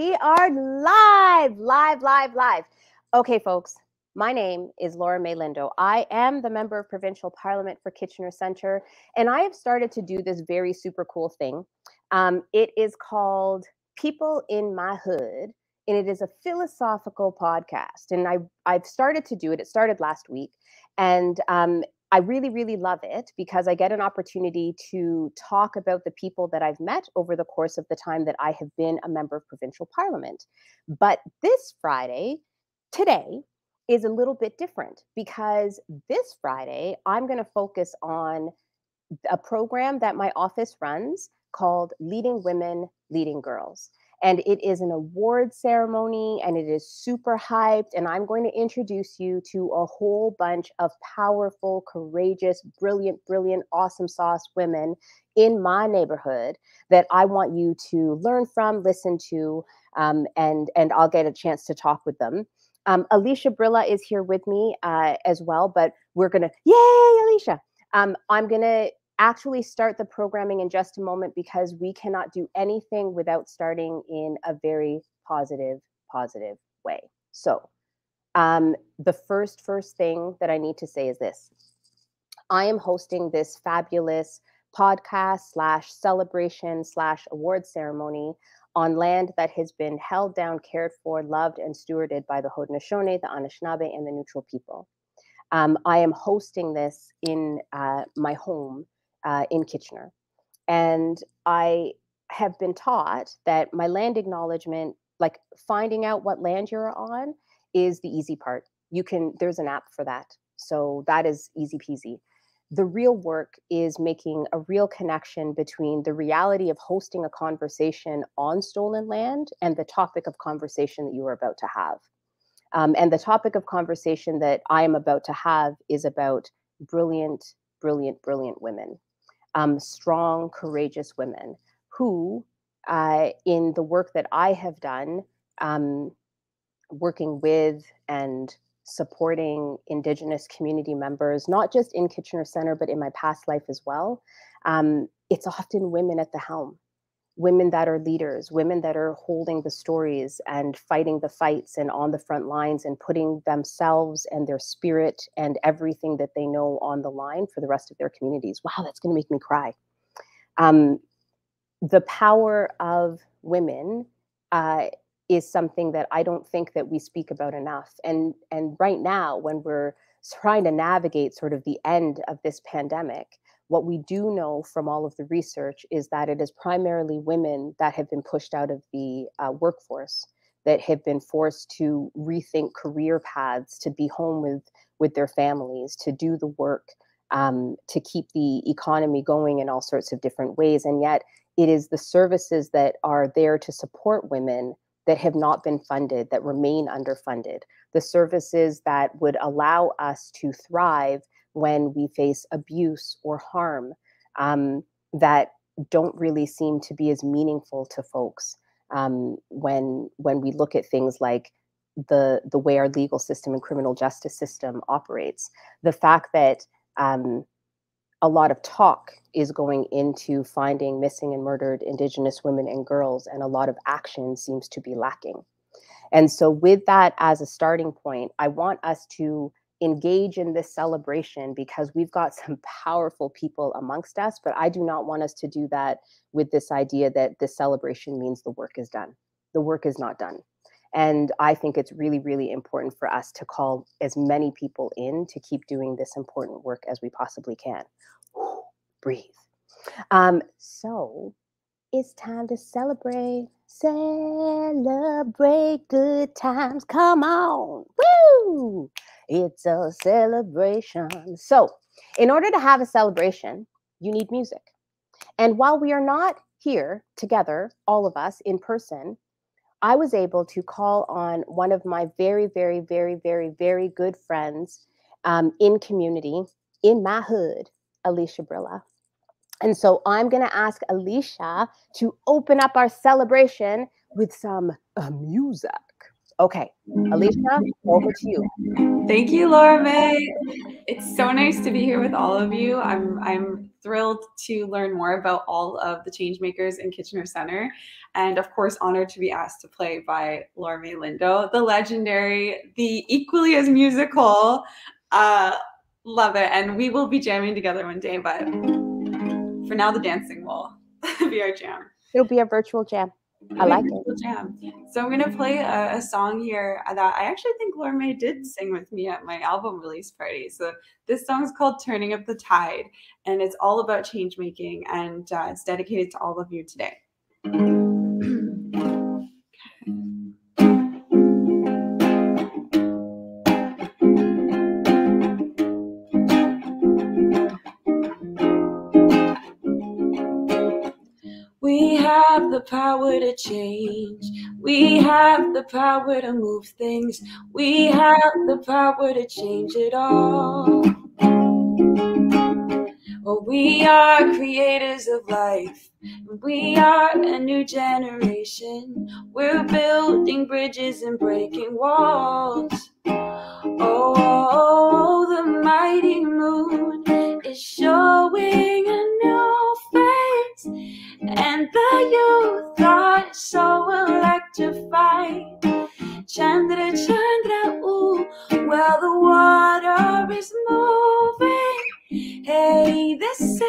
we are live, live, live, live. Okay, folks, my name is Laura Mae Lindo. I am the member of provincial parliament for Kitchener Centre, and I have started to do this very super cool thing. Um, it is called People in My Hood, and it is a philosophical podcast. And I I've started to do it. It started last week, and um, I really, really love it because I get an opportunity to talk about the people that I've met over the course of the time that I have been a member of provincial parliament. But this Friday, today, is a little bit different because this Friday, I'm going to focus on a program that my office runs called Leading Women, Leading Girls and it is an award ceremony and it is super hyped and i'm going to introduce you to a whole bunch of powerful courageous brilliant brilliant awesome sauce women in my neighborhood that i want you to learn from listen to um, and and i'll get a chance to talk with them. Um, alysha brilla is here with me uh, as well but we're gonna yay alysha! Um, i'm gonna actually start the programming in just a moment because we cannot do anything without starting in a very positive, positive way. So, um, the first first thing that I need to say is this: I am hosting this fabulous podcast slash celebration slash award ceremony on land that has been held down, cared for, loved, and stewarded by the Haudenosaunee, the Anishinaabe, and the Neutral people. Um, I am hosting this in uh, my home uh, in Kitchener. And I have been taught that my land acknowledgement, like finding out what land you're on, is the easy part. You can, there's an app for that. So that is easy peasy. The real work is making a real connection between the reality of hosting a conversation on stolen land and the topic of conversation that you are about to have. Um, and the topic of conversation that I am about to have is about brilliant, brilliant, brilliant women um, strong, courageous women who, uh, in the work that I have done, um, working with and supporting Indigenous community members, not just in Kitchener Centre, but in my past life as well, um, it's often women at the helm women that are leaders, women that are holding the stories and fighting the fights and on the front lines and putting themselves and their spirit and everything that they know on the line for the rest of their communities. Wow, that's going to make me cry. Um, the power of women uh, is something that I don't think that we speak about enough. And and right now, when we're trying to navigate sort of the end of this pandemic, what we do know from all of the research is that it is primarily women that have been pushed out of the uh, workforce, that have been forced to rethink career paths, to be home with with their families, to do the work, um, to keep the economy going in all sorts of different ways. And yet, it is the services that are there to support women that have not been funded, that remain underfunded, the services that would allow us to thrive when we face abuse or harm um, that don't really seem to be as meaningful to folks um, when when we look at things like the the way our legal system and criminal justice system operates. The fact that um, a lot of talk is going into finding missing and murdered Indigenous women and girls, and a lot of action seems to be lacking. And so, with that as a starting point, I want us to engage in this celebration because we've got some powerful people amongst us, but I do not want us to do that with this idea that this celebration means the work is done. The work is not done. And I think it's really, really important for us to call as many people in to keep doing this important work as we possibly can. Breathe. Um, so it's time to celebrate, celebrate good times. Come on. Woo! It's a celebration. So, in order to have a celebration, you need music. And while we are not here together, all of us in person, I was able to call on one of my very, very, very, very, very good friends um, in community, in my hood, Alysha Brilla. And so I'm going to ask Alysha to open up our celebration with some uh, music. Okay, Alysha, over to you. Thank you, Laura Mae. It's so nice to be here with all of you. I'm I'm thrilled to learn more about all of the change makers in Kitchener Center. And of course, honored to be asked to play by Laura Mae Lindo, the legendary, the equally as musical. Uh, love it. And we will be jamming together one day, but for now, the dancing will be our jam. It'll be a virtual jam. I like it. Jam. So I'm gonna play a, a, song here that I actually think Laura Mae did sing with me at my album release party. So this song is called "Turning Up the Tide," and it's all about change making, and uh, it's dedicated to all of you today. Have the power to change. We have the power to move things. We have the power to change it all. Oh, we are creators of life. We are a new generation. We're building bridges and breaking walls. Oh, the mighty moon is showing a new face and the youth are so electrified. Chandra, Chandra, ooh, well, the water is moving. Hey, this is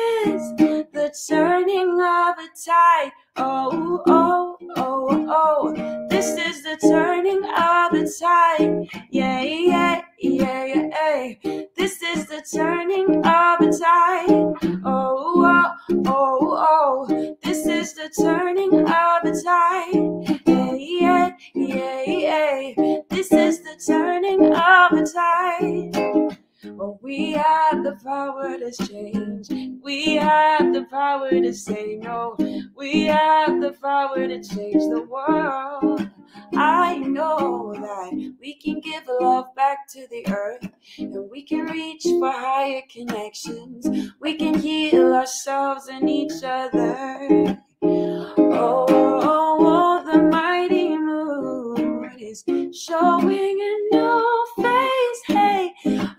the turning of a tide. Oh, oh, oh, oh, this is the turning of a tide. Yeah, yeah, yeah, yeah. This is the turning of a tide. Oh, oh, oh, oh, this is the turning of a tide. Yeah, yeah, yeah, yeah. This is the turning of a tide. Oh, we have the power to change. We have the power to say no. We have the power to change the world. I know that we can give love back to the earth and we can reach for higher connections. We can heal ourselves and each other. Oh, oh, oh the mighty moon is showing a new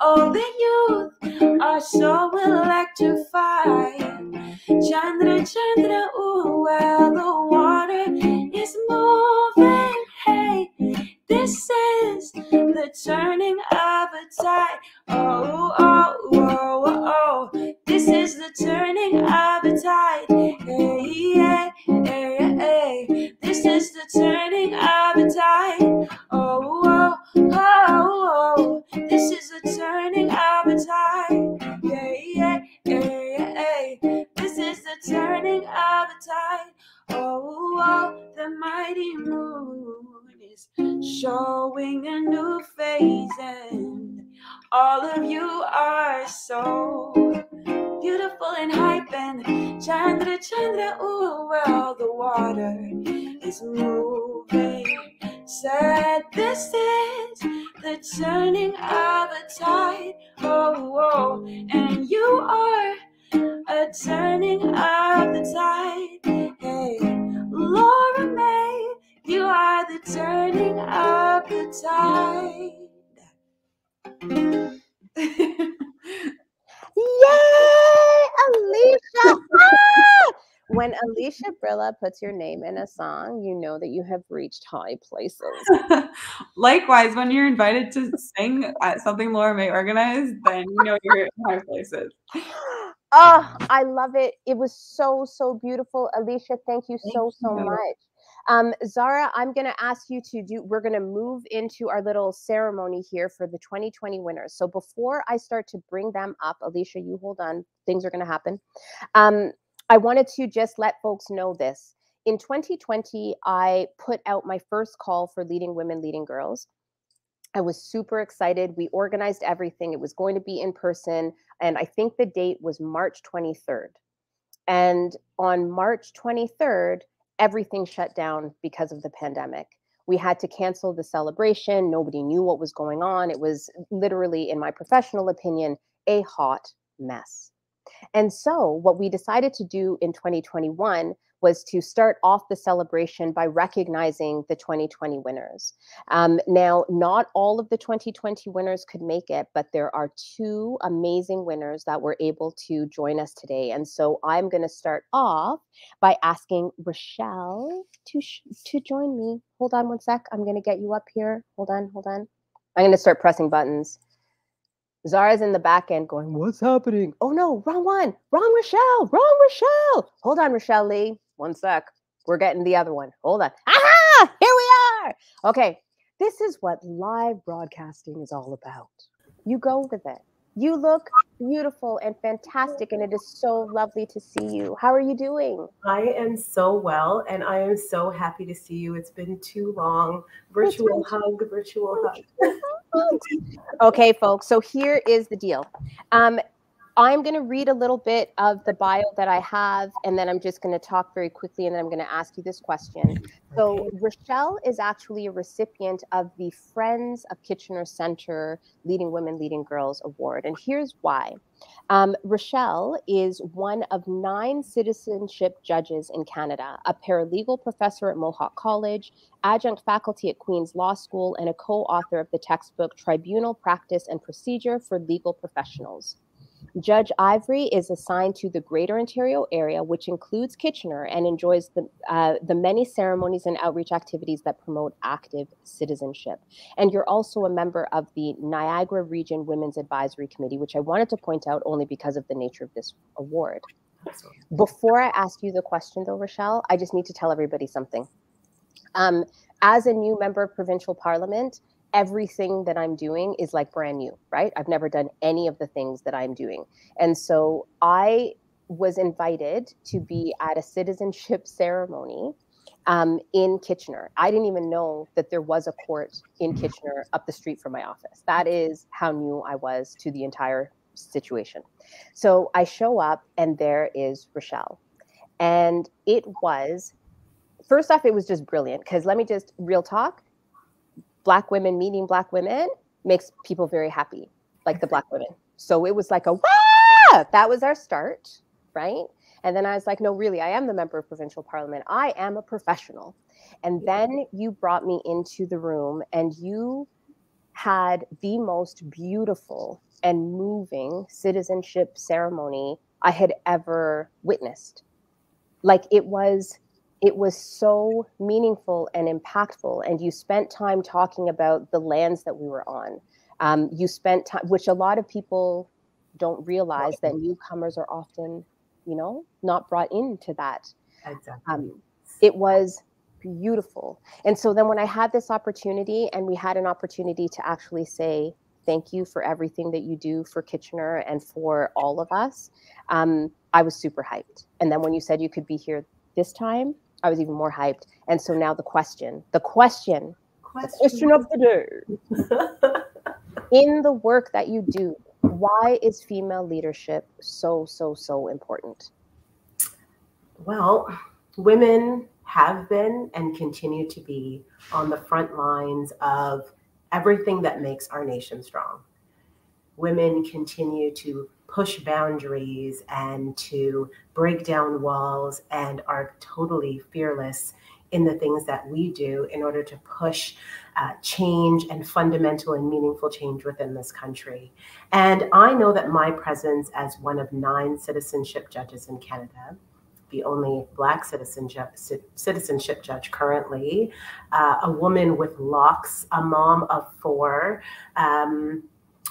all the youth are so electrified. Chandra, Chandra, ooh, well, are so beautiful and hype. And Chandra, Chandra, ooh, well, the water is moving. Said this is the turning of a tide. Oh, oh, and you are a turning of the tide. Hey, Laura Mae, you are the turning of the tide. Yay, Alysha! Ah! When Alysha Brilla puts your name in a song, you know that you have reached high places. Likewise, when you're invited to sing at something Laura Mae organized, then you know you're in high places. Oh, I love it. It was so, so beautiful. Alysha, thank you thank so, you. so much. Um, Zara, I'm going to ask you to do, we're going to move into our little ceremony here for the 2020 winners. So before I start to bring them up, Alysha, you hold on, things are going to happen. Um, I wanted to just let folks know this. In 2020, I put out my first call for leading women, leading girls. I was super excited. We organized everything. It was going to be in person. And I think the date was March 23rd. And on March 23rd, everything shut down because of the pandemic. We had to cancel the celebration. Nobody knew what was going on. It was literally, in my professional opinion, a hot mess. And so, what we decided to do in 2021 was to start off the celebration by recognizing the 2020 winners. Um, now, not all of the 2020 winners could make it, but there are two amazing winners that were able to join us today. And so I'm going to start off by asking Rochelle to to join me. Hold on one sec. I'm going to get you up here. Hold on, hold on. I'm going to start pressing buttons. Zara's in the back end going, What's happening? Oh no, wrong one. Wrong Rochelle. Wrong Rochelle. Hold on, Rochelle Lee. One sec. We're getting the other one. Hold on. Aha! Here we are. Okay. This is what live broadcasting is all about. You go with it. You look beautiful and fantastic, and it is so lovely to see you. How are you doing? I am so well, and I am so happy to see you. It's been too long. Virtual hug, virtual hug. okay, folks. So here is the deal. Um, I'm going to read a little bit of the bio that I have, and then I'm just going to talk very quickly, and then I'm going to ask you this question. So, Rochelle is actually a recipient of the Friends of Kitchener Center Leading Women, Leading Girls Award. And here's why. Um, Rochelle is one of nine citizenship judges in Canada, a paralegal professor at Mohawk College, adjunct faculty at Queen's Law School, and a co author of the textbook Tribunal Practice and Procedure for Legal Professionals. Judge Ivri is assigned to the Greater Ontario area, which includes Kitchener, and enjoys the, uh, the many ceremonies and outreach activities that promote active citizenship. And you're also a member of the Niagara Region Women's Advisory Committee, which I wanted to point out only because of the nature of this award. Before I ask you the question, though, Rochelle, I just need to tell everybody something. Um, as a new member of provincial parliament, everything that I'm doing is like brand new, right? I've never done any of the things that I'm doing. And so I was invited to be at a citizenship ceremony um, in Kitchener. I didn't even know that there was a court in Kitchener up the street from my office. That is how new I was to the entire situation. So I show up, and there is Rochelle. And it was, first off, it was just brilliant because let me just real talk black women meeting black women makes people very happy, like the black women. So it was like a Wah! that was our start, right? And then I was like, no, really, I am the member of provincial parliament. I am a professional. And then you brought me into the room and you had the most beautiful and moving citizenship ceremony I had ever witnessed. Like it was it was so meaningful and impactful. And you spent time talking about the lands that we were on. Um, you spent time, which a lot of people don't realize that newcomers are often, you know, not brought into that. Exactly. Um, it was beautiful. And so then when I had this opportunity and we had an opportunity to actually say, thank you for everything that you do for Kitchener and for all of us, um, I was super hyped. And then when you said you could be here this time, I was even more hyped. And so now the question, the question, question, the question of the day. In the work that you do, why is female leadership so, so, so important? Well, women have been and continue to be on the front lines of everything that makes our nation strong. Women continue to push boundaries and to break down walls and are totally fearless in the things that we do in order to push uh, change and fundamental and meaningful change within this country. And I know that my presence as one of nine citizenship judges in Canada, the only Black citizenship, citizenship judge currently, uh, a woman with locks, a mom of four, um,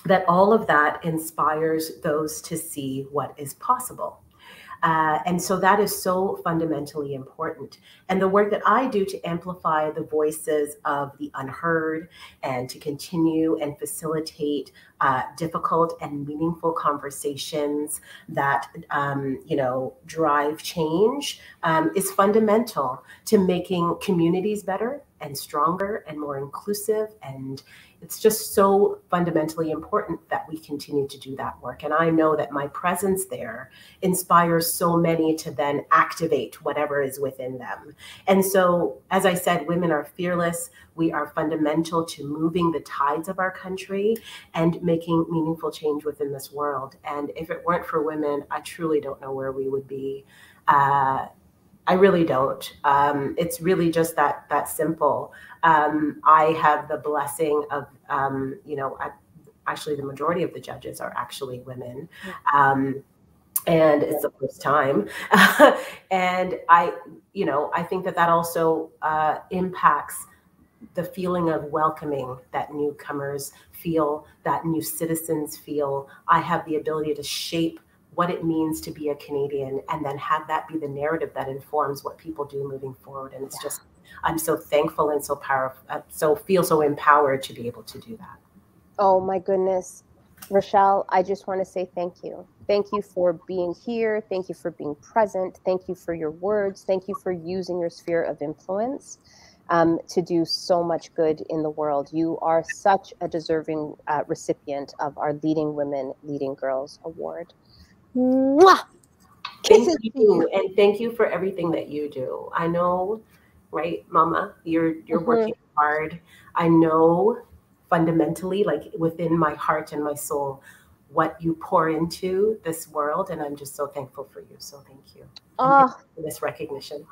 that all of that inspires those to see what is possible. Uh, and so that is so fundamentally important. And the work that I do to amplify the voices of the unheard and to continue and facilitate uh, difficult and meaningful conversations that um, you know drive change um, is fundamental to making communities better and stronger and more inclusive and it's just so fundamentally important that we continue to do that work. And I know that my presence there inspires so many to then activate whatever is within them. And so, as I said, women are fearless. We are fundamental to moving the tides of our country and making meaningful change within this world. And if it weren't for women, I truly don't know where we would be. Uh, I really don't. Um, it's really just that that simple. Um, I have the blessing of, um, you know, I, actually the majority of the judges are actually women. Um, and it's the first time. and I, you know, I think that that also uh, impacts the feeling of welcoming that newcomers feel, that new citizens feel. I have the ability to shape what it means to be a Canadian and then have that be the narrative that informs what people do moving forward. And it's yeah. just, I'm so thankful and so powerful, uh, so feel so empowered to be able to do that. Oh my goodness. Rochelle, I just want to say thank you. Thank you for being here. Thank you for being present. Thank you for your words. Thank you for using your sphere of influence um, to do so much good in the world. You are such a deserving uh, recipient of our Leading Women, Leading Girls Award. Mwah! Thank you, and thank you for everything that you do. I know, right, Mama, you're you're mm-hmm. working hard. I know fundamentally, like within my heart and my soul, what you pour into this world, and I'm just so thankful for you. So thank you. Oh, for this recognition.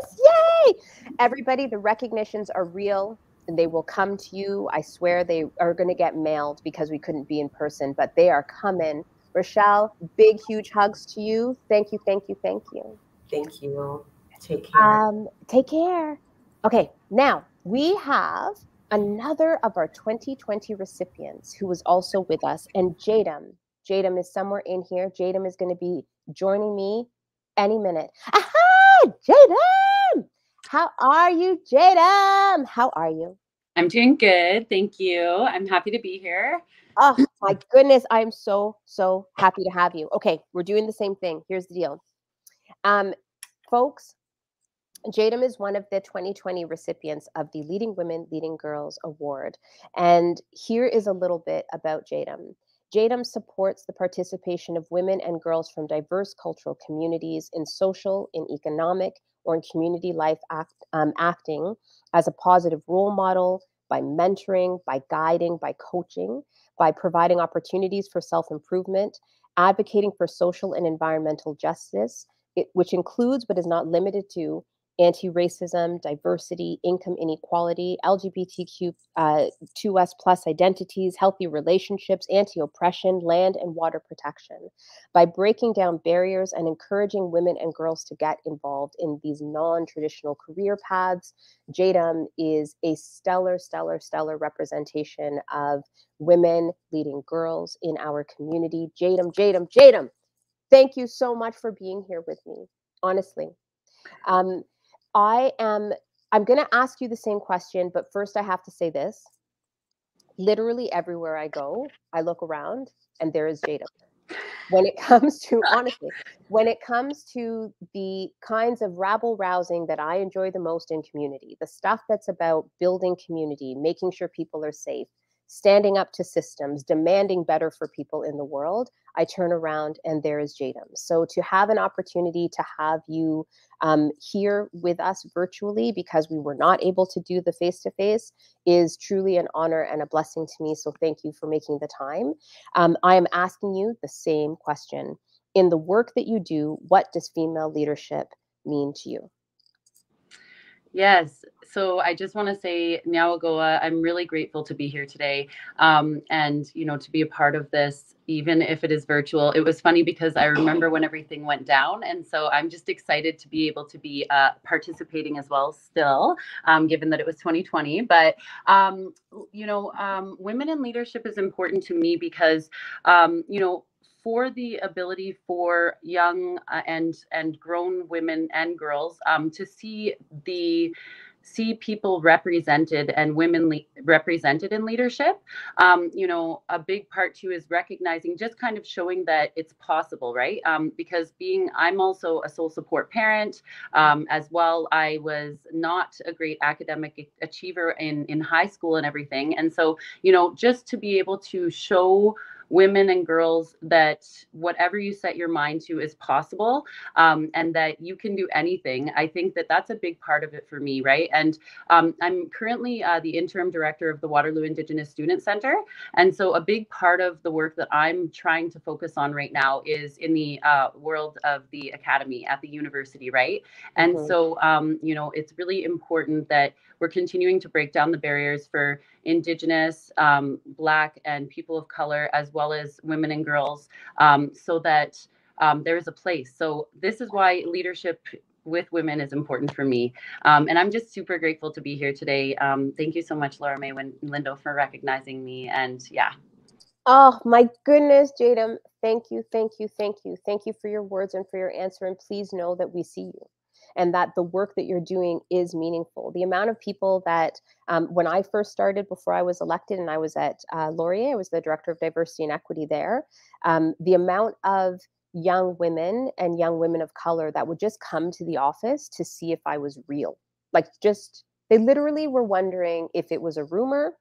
Yes, yay! Everybody, the recognitions are real and they will come to you. I swear they are going to get mailed because we couldn't be in person, but they are coming. Rochelle, big, huge hugs to you. Thank you, thank you, thank you. Thank you. Take care. Um, take care. Okay, now we have another of our 2020 recipients who was also with us, and Jadam. Jadam is somewhere in here. Jadam is going to be joining me any minute. Aha! Jadam! How are you, Jadam? How are you? I'm doing good. Thank you. I'm happy to be here. Oh my goodness, I'm so so happy to have you. Okay, we're doing the same thing. Here's the deal. Um, folks, Jadam is one of the 2020 recipients of the Leading Women, Leading Girls Award. And here is a little bit about Jadam. Jadam supports the participation of women and girls from diverse cultural communities in social, in economic, or in community life act, um, acting as a positive role model by mentoring, by guiding, by coaching by providing opportunities for self improvement, advocating for social and environmental justice, it, which includes but is not limited to anti racism, diversity, income inequality, LGBTQ uh, 2S plus identities, healthy relationships, anti oppression, land and water protection. By breaking down barriers and encouraging women and girls to get involved in these non traditional career paths, Jadam is a stellar, stellar, stellar representation of women leading girls in our community. Jadam, Jadam, Jadam, thank you so much for being here with me, honestly. Um, I am, I'm going to ask you the same question, but first I have to say this. Literally everywhere I go, I look around and there is Jada. When it comes to, honestly, when it comes to the kinds of rabble rousing that I enjoy the most in community, the stuff that's about building community, making sure people are safe, standing up to systems, demanding better for people in the world, I turn around and there is Jadam. So to have an opportunity to have you um, here with us virtually because we were not able to do the face to face is truly an honor and a blessing to me. So thank you for making the time. Um, I am asking you the same question. In the work that you do, what does female leadership mean to you? Yes. So I just want to say, Nyawagoa, I'm really grateful to be here today um, and, you know, to be a part of this, even if it is virtual. It was funny because I remember when everything went down. And so I'm just excited to be able to be uh, participating as well still, um, given that it was 2020. But, um, you know, um, women in leadership is important to me because, um, you know, for the ability for young uh, and and grown women and girls um, to see the see people represented and women le- represented in leadership um, you know a big part too is recognizing just kind of showing that it's possible right? Um, because being i'm also a sole support parent um, as well i was not a great academic achiever in in high school and everything. And so you know just to be able to show women and girls that whatever you set your mind to is possible um, and that you can do anything. I think that that's a big part of it for me, right? And um, I'm currently uh, the interim director of the Waterloo Indigenous Student Center. And so a big part of the work that I'm trying to focus on right now is in the uh, world of the academy at the university, right? And Mhm. so, um, you know, it's really important that we're continuing to break down the barriers for Indigenous, um, Black, and people of color, as well as women and girls, um, so that um, there is a place. So, this is why leadership with women is important for me. Um, and I'm just super grateful to be here today. Um, thank you so much, Laura Mae Win- Lindo, for recognizing me. And yeah, Oh my goodness, Jadam. Thank you, thank you, thank you. Thank you for your words and for your answer. And please know that we see you and that the work that you're doing is meaningful. The amount of people that, um, when I first started before I was elected and I was at uh, Laurier, I was the director of diversity and equity there, um, the amount of young women and young women of color that would just come to the office to see if I was real. Like, just, they literally were wondering if it was a rumor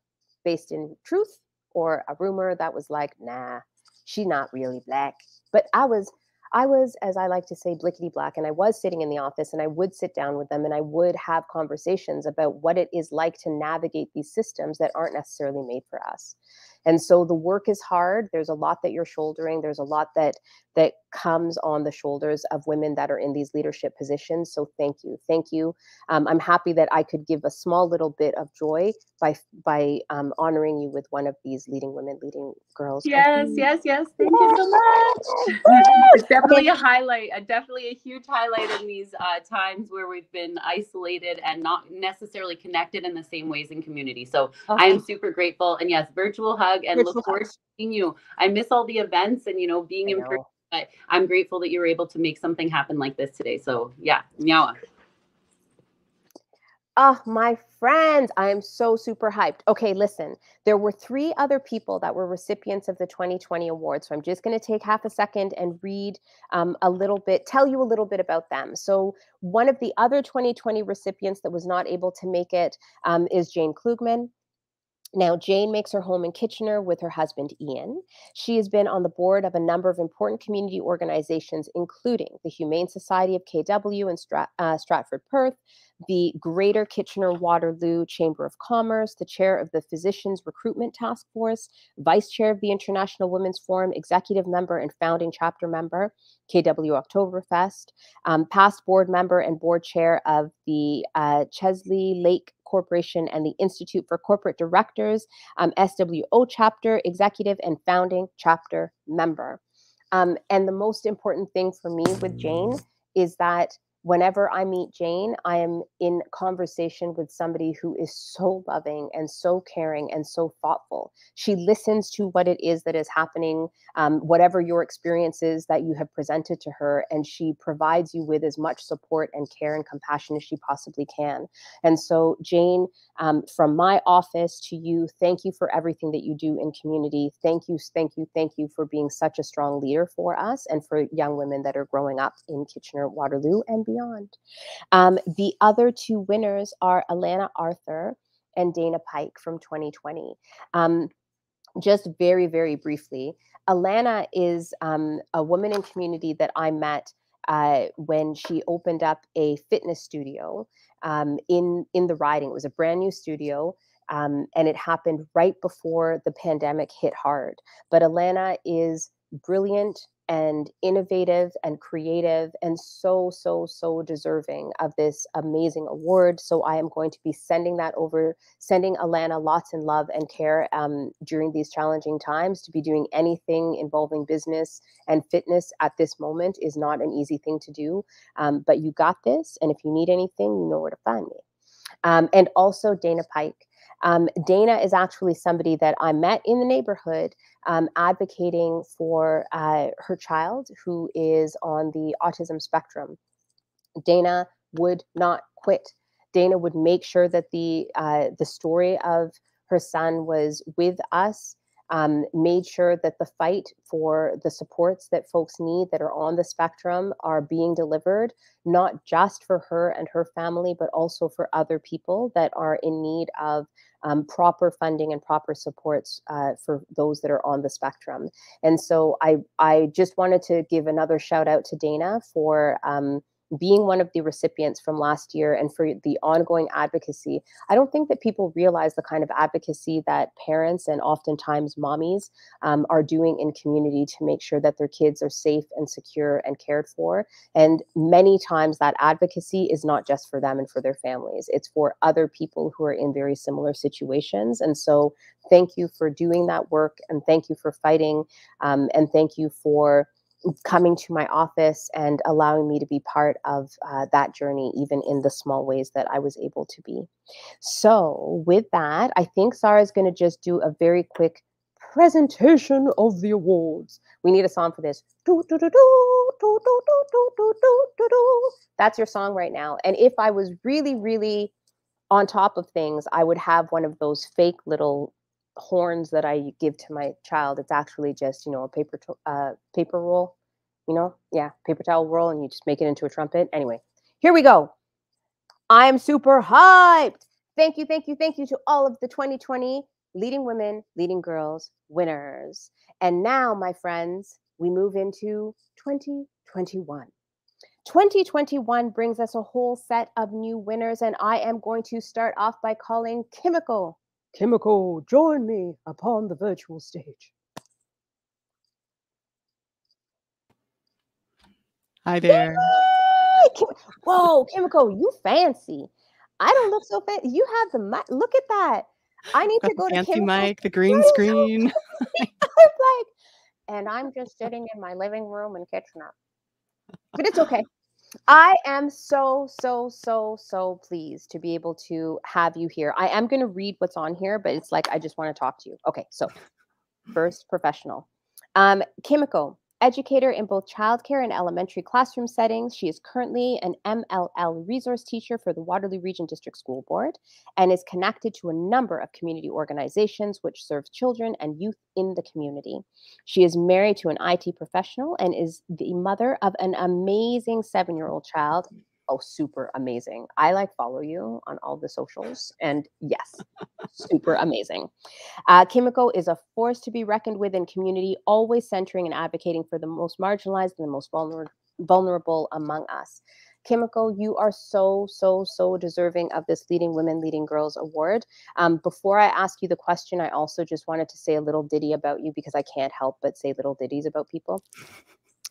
based in truth or a rumor that was like, nah, she not really black. But I was, I was, as I like to say, blickety black, and I was sitting in the office and I would sit down with them and I would have conversations about what it is like to navigate these systems that aren't necessarily made for us. And so the work is hard. There's a lot that you're shouldering. There's a lot that that comes on the shoulders of women that are in these leadership positions. So thank you, thank you. Um, I'm happy that I could give a small little bit of joy by by um, honoring you with one of these leading women, leading girls. Yes, yes, yes. Thank you so much. it's definitely a highlight, a, definitely a huge highlight in these uh, times where we've been isolated and not necessarily connected in the same ways in community. So I am super grateful. And yes, virtual hug and Virtual look forward to seeing you. I miss all the events and, you know, being I in person, but I'm grateful that you were able to make something happen like this today. So yeah, nyawa. Oh, my friends, I am so super hyped. Okay, listen, there were three other people that were recipients of the 2020 award. So I'm just going to take half a second and read um, a little bit, tell you a little bit about them. So, one of the other 2020 recipients that was not able to make it um, is Jane Klugman. Now, Jane makes her home in Kitchener with her husband, Ian. She has been on the board of a number of important community organizations, including the Humane Society of KW in Strat- uh, Stratford Perth, the Greater Kitchener Waterloo Chamber of Commerce, the chair of the Physicians Recruitment Task Force, vice chair of the International Women's Forum, executive member and founding chapter member, KW Oktoberfest, um, past board member and board chair of the uh, Chesley Lake Corporation and the Institute for Corporate Directors, um, SWO chapter executive and founding chapter member. Um, and the most important thing for me with Jane is that whenever I meet Jane, I am in conversation with somebody who is so loving and so caring and so thoughtful. She listens to what it is that is happening, um, whatever your experiences that you have presented to her, and she provides you with as much support and care and compassion as she possibly can. And so, Jane, um, from my office to you, thank you for everything that you do in community. Thank you, thank you, thank you for being such a strong leader for us and for young women that are growing up in Kitchener, Waterloo, and beyond. Um, the other two winners are Alana Arthur and Dana Pike from 2020. Um, just very, very briefly, Alana is um, a woman in community that I met uh, when she opened up a fitness studio um, in in the riding. It was a brand new studio, um, and it happened right before the pandemic hit hard. But Alana is brilliant and innovative and creative and so so so deserving of this amazing award. So i am going to be sending that over sending alana lots and love and care um, during these challenging times. To be doing anything involving business and fitness at this moment is not an easy thing to do um, but you got this and if you need anything you know where to find me. Um, and also dana pike um, Dana is actually somebody that I met in the neighborhood um, advocating for uh, her child who is on the autism spectrum. Dana would not quit. Dana would make sure that the uh, the story of her son was with us um, made sure that the fight for the supports that folks need that are on the spectrum are being delivered, not just for her and her family, but also for other people that are in need of um, proper funding and proper supports uh, for those that are on the spectrum. And so I, I just wanted to give another shout out to Dana for um, being one of the recipients from last year and for the ongoing advocacy. I don't think that people realize the kind of advocacy that parents and oftentimes mommies um, are doing in community to make sure that their kids are safe and secure and cared for. And many times that advocacy is not just for them and for their families, it's for other people who are in very similar situations. And so thank you for doing that work and thank you for fighting um, and thank you for coming to my office and allowing me to be part of uh, that journey, even in the small ways that I was able to be. So, with that, I think Sarah is going to just do a very quick presentation of the awards. We need a song for this. That's your song right now. And if I was really, really on top of things, I would have one of those fake little horns that I give to my child. It's actually just you know a paper to- uh, paper roll, you know, yeah, paper towel roll, and you just make it into a trumpet. Anyway, here we go. I am super hyped. Thank you, thank you, thank you to all of the 2020 leading women, leading girls winners. And now, my friends, we move into 2021. 2021 brings us a whole set of new winners, and I am going to start off by calling Kimiko Kimiko, join me upon the virtual stage. Hi there. Yay! Kim- Whoa, Kimiko, you fancy. I don't look so fancy. You have the mic. Look at that. I need to go to fancy mic, the green screen. I'm like, and I'm just sitting in my living room in Kitchener. But it's okay. I am so, so, so, so pleased to be able to have you here. I am going to read what's on here, but it's like I just want to talk to you. Okay, so first, professional. Um, Kimiko, educator in both childcare and elementary classroom settings. She is currently an MLL resource teacher for the Waterloo Region District School Board and is connected to a number of community organizations which serve children and youth in the community. She is married to an IT professional and is the mother of an amazing seven year old child. Oh, super amazing. I like follow you on all the socials. And yes, super amazing. Uh, Kimiko is a force to be reckoned with in community, always centering and advocating for the most marginalized and the most vulner- vulnerable among us. Kimiko, you are so, so, so deserving of this Leading Women, Leading Girls award. Um, before I ask you the question, I also just wanted to say a little ditty about you because I can't help but say little ditties about people.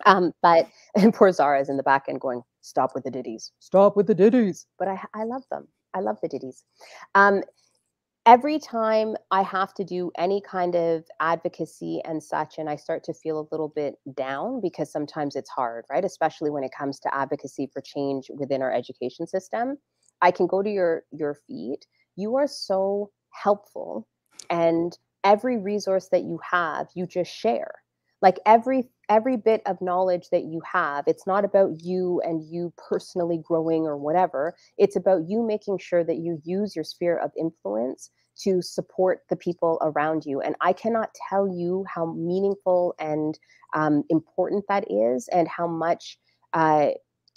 Um, but and poor Zara is in the back end going, "Stop with the ditties, stop with the ditties." But I, I love them. I love the ditties. Um, every time I have to do any kind of advocacy and such, and I start to feel a little bit down because sometimes it's hard, right? Especially when it comes to advocacy for change within our education system. I can go to your your feed. You are so helpful, and every resource that you have, you just share. Like every every bit of knowledge that you have, it's not about you and you personally growing or whatever. It's about you making sure that you use your sphere of influence to support the people around you. And I cannot tell you how meaningful and um, important that is, and how much uh,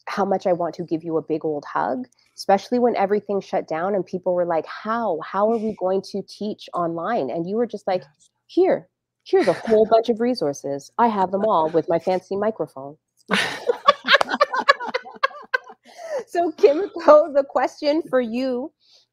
how much I want to give you a big old hug, especially when everything shut down and people were like, "How? How are we going to teach online?" And you were just like, "Here, here's a whole bunch of resources. I have them all with my fancy microphone." so, Kimiko, the question for you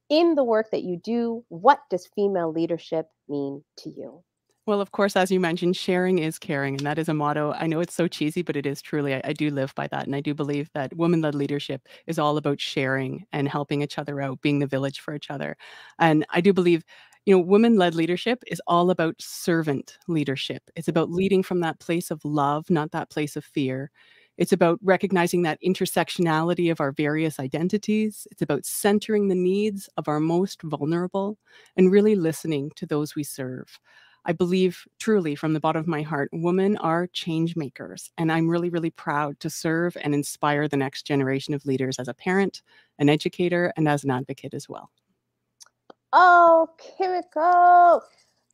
in the work that you do, what does female leadership mean to you? Well, of course, as you mentioned, sharing is caring. And that is a motto. I know it's so cheesy, but it is truly, I, I do live by that. And I do believe that woman led leadership is all about sharing and helping each other out, being the village for each other. And I do believe, you know, women led leadership is all about servant leadership. It's about leading from that place of love, not that place of fear. It's about recognizing that intersectionality of our various identities. It's about centering the needs of our most vulnerable and really listening to those we serve. I believe truly from the bottom of my heart, women are change makers. And I'm really, really proud to serve and inspire the next generation of leaders as a parent, an educator, and as an advocate as well. Oh, Kimiko.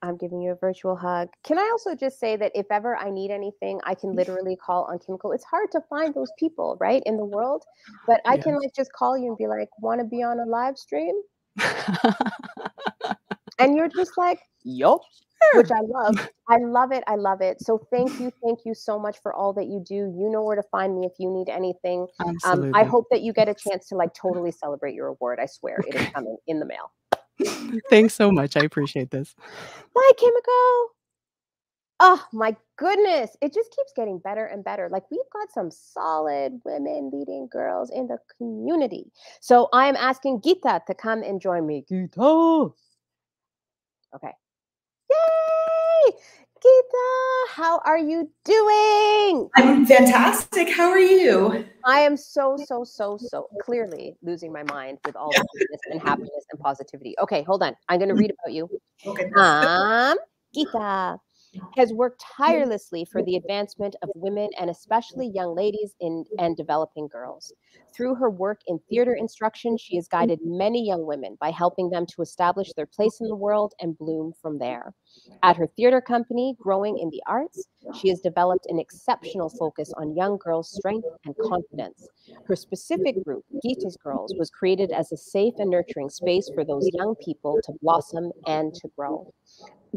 I'm giving you a virtual hug. Can I also just say that if ever I need anything, I can literally call on Kimiko. It's hard to find those people, right, in the world, but I can like just call you and be like, "Want to be on a live stream?" and you're just like, "Yup." Which I love. I love it. I love it. So thank you, thank you so much for all that you do. You know where to find me if you need anything. Absolutely. Um, I hope that you get a chance to like totally celebrate your award. I swear it is coming in the mail. Thanks so much. I appreciate this. Bye, Kimiko. Oh my goodness. It just keeps getting better and better. Like we've got some solid women leading girls in the community. So I'm asking Gita to come and join me. Gita. Okay. Yay! Gita, how are you doing? I'm fantastic. How are you? I am so, so, so, so clearly losing my mind with all the goodness and happiness and positivity. Okay, hold on. I'm going to read about you. Okay. Um, Gita has worked tirelessly for the advancement of women and especially young ladies in and developing girls. Through her work in theater instruction, she has guided many young women by helping them to establish their place in the world and bloom from there. At her theater company, Growing in the Arts, she has developed an exceptional focus on young girls' strength and confidence. Her specific group, Gita's Girls, was created as a safe and nurturing space for those young people to blossom and to grow.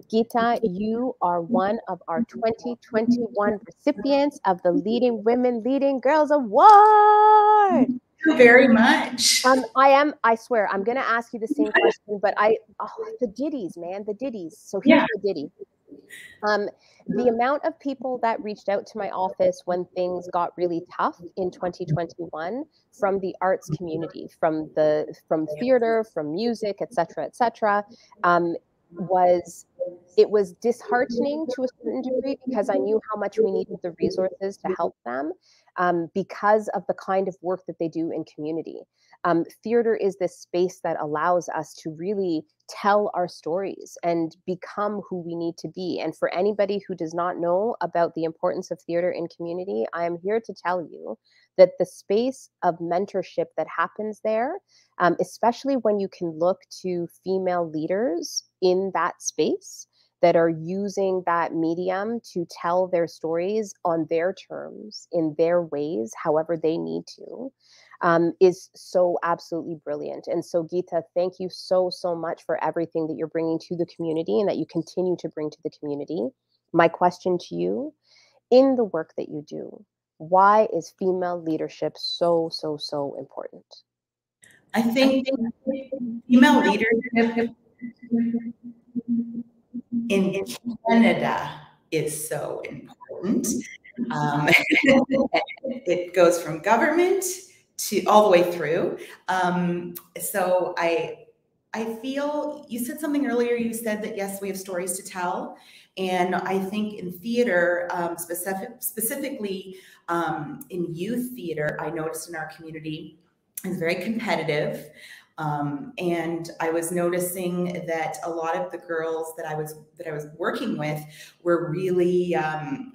Gita, you are one of our 2021 recipients of the Leading Women Leading Girls Award. Thank you very much. Um, I am, I swear, I'm going to ask you the same question, but I, oh, the ditties, man, the ditties. So here's Yeah. the ditty. Um, the amount of people that reached out to my office when things got really tough in 2021 from the arts community, from the from theater, from music, et cetera, et cetera, um, was it was disheartening to a certain degree because I knew how much we needed the resources to help them um, because of the kind of work that they do in community. Um, theater is this space that allows us to really tell our stories and become who we need to be. And for anybody who does not know about the importance of theater in community, I am here to tell you that the space of mentorship that happens there, um, especially when you can look to female leaders in that space that are using that medium to tell their stories on their terms, in their ways, however they need to, um, is so absolutely brilliant. And so, Geeta, thank you so, so much for everything that you're bringing to the community and that you continue to bring to the community. My question to you in the work that you do, why is female leadership so, so, so important? I think female leadership in Canada is so important. Um, it goes from government to all the way through. Um, so I I feel you said something earlier. You said that yes, we have stories to tell, and I think in theater, um, specific, specifically um, in youth theater, I noticed in our community is very competitive. Um, and I was noticing that a lot of the girls that I was that I was working with were really um,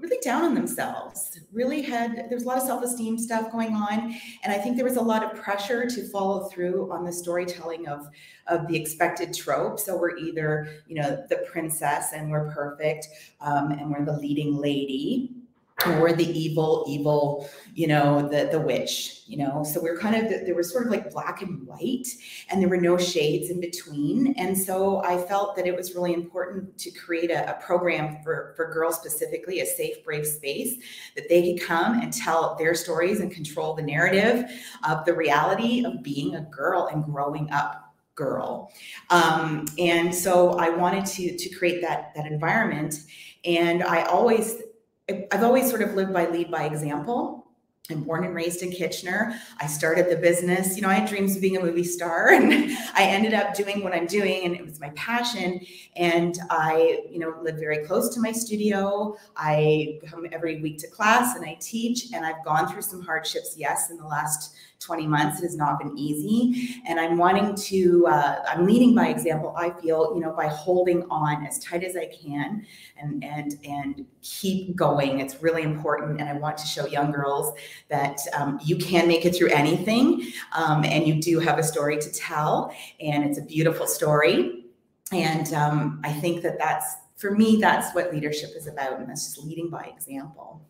really down on themselves. Really had there was a lot of self esteem stuff going on, and I think there was a lot of pressure to follow through on the storytelling of of the expected trope. So we're either you know the princess and we're perfect, um, and we're the leading lady, or the evil, evil, you know, the the witch, you know. So we're kind of there was sort of like black and white, and there were no shades in between. And so I felt that it was really important to create a, a program for for girls specifically, a safe, brave space that they could come and tell their stories and control the narrative of the reality of being a girl and growing up girl. Um, and so I wanted to to create that that environment. And I always I've always sort of lived by lead by example. I'm born and raised in Kitchener. I started the business. You know, I had dreams of being a movie star and I ended up doing what I'm doing and it was my passion. And I, you know, live very close to my studio. I come every week to class and I teach and I've gone through some hardships, yes, in the last 20 months. It has not been easy. And I'm wanting to, uh, I'm leading by example, I feel, you know, by holding on as tight as I can and, and, and keep going. It's really important. And I want to show young girls that um, you can make it through anything. Um, and you do have a story to tell. And it's a beautiful story. and um, I think that that's for me that's what leadership is about, and that's just leading by example.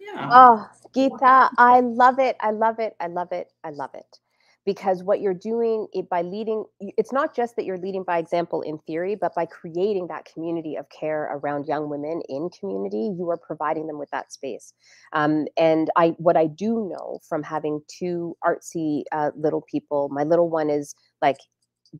Yeah. Oh, Geeta, I love it. I love it. I love it. I love it. Because what you're doing it by leading, it's not just that you're leading by example in theory, but by creating that community of care around young women in community, you are providing them with that space. Um, and I, what I do know from having two artsy uh, little people, my little one is like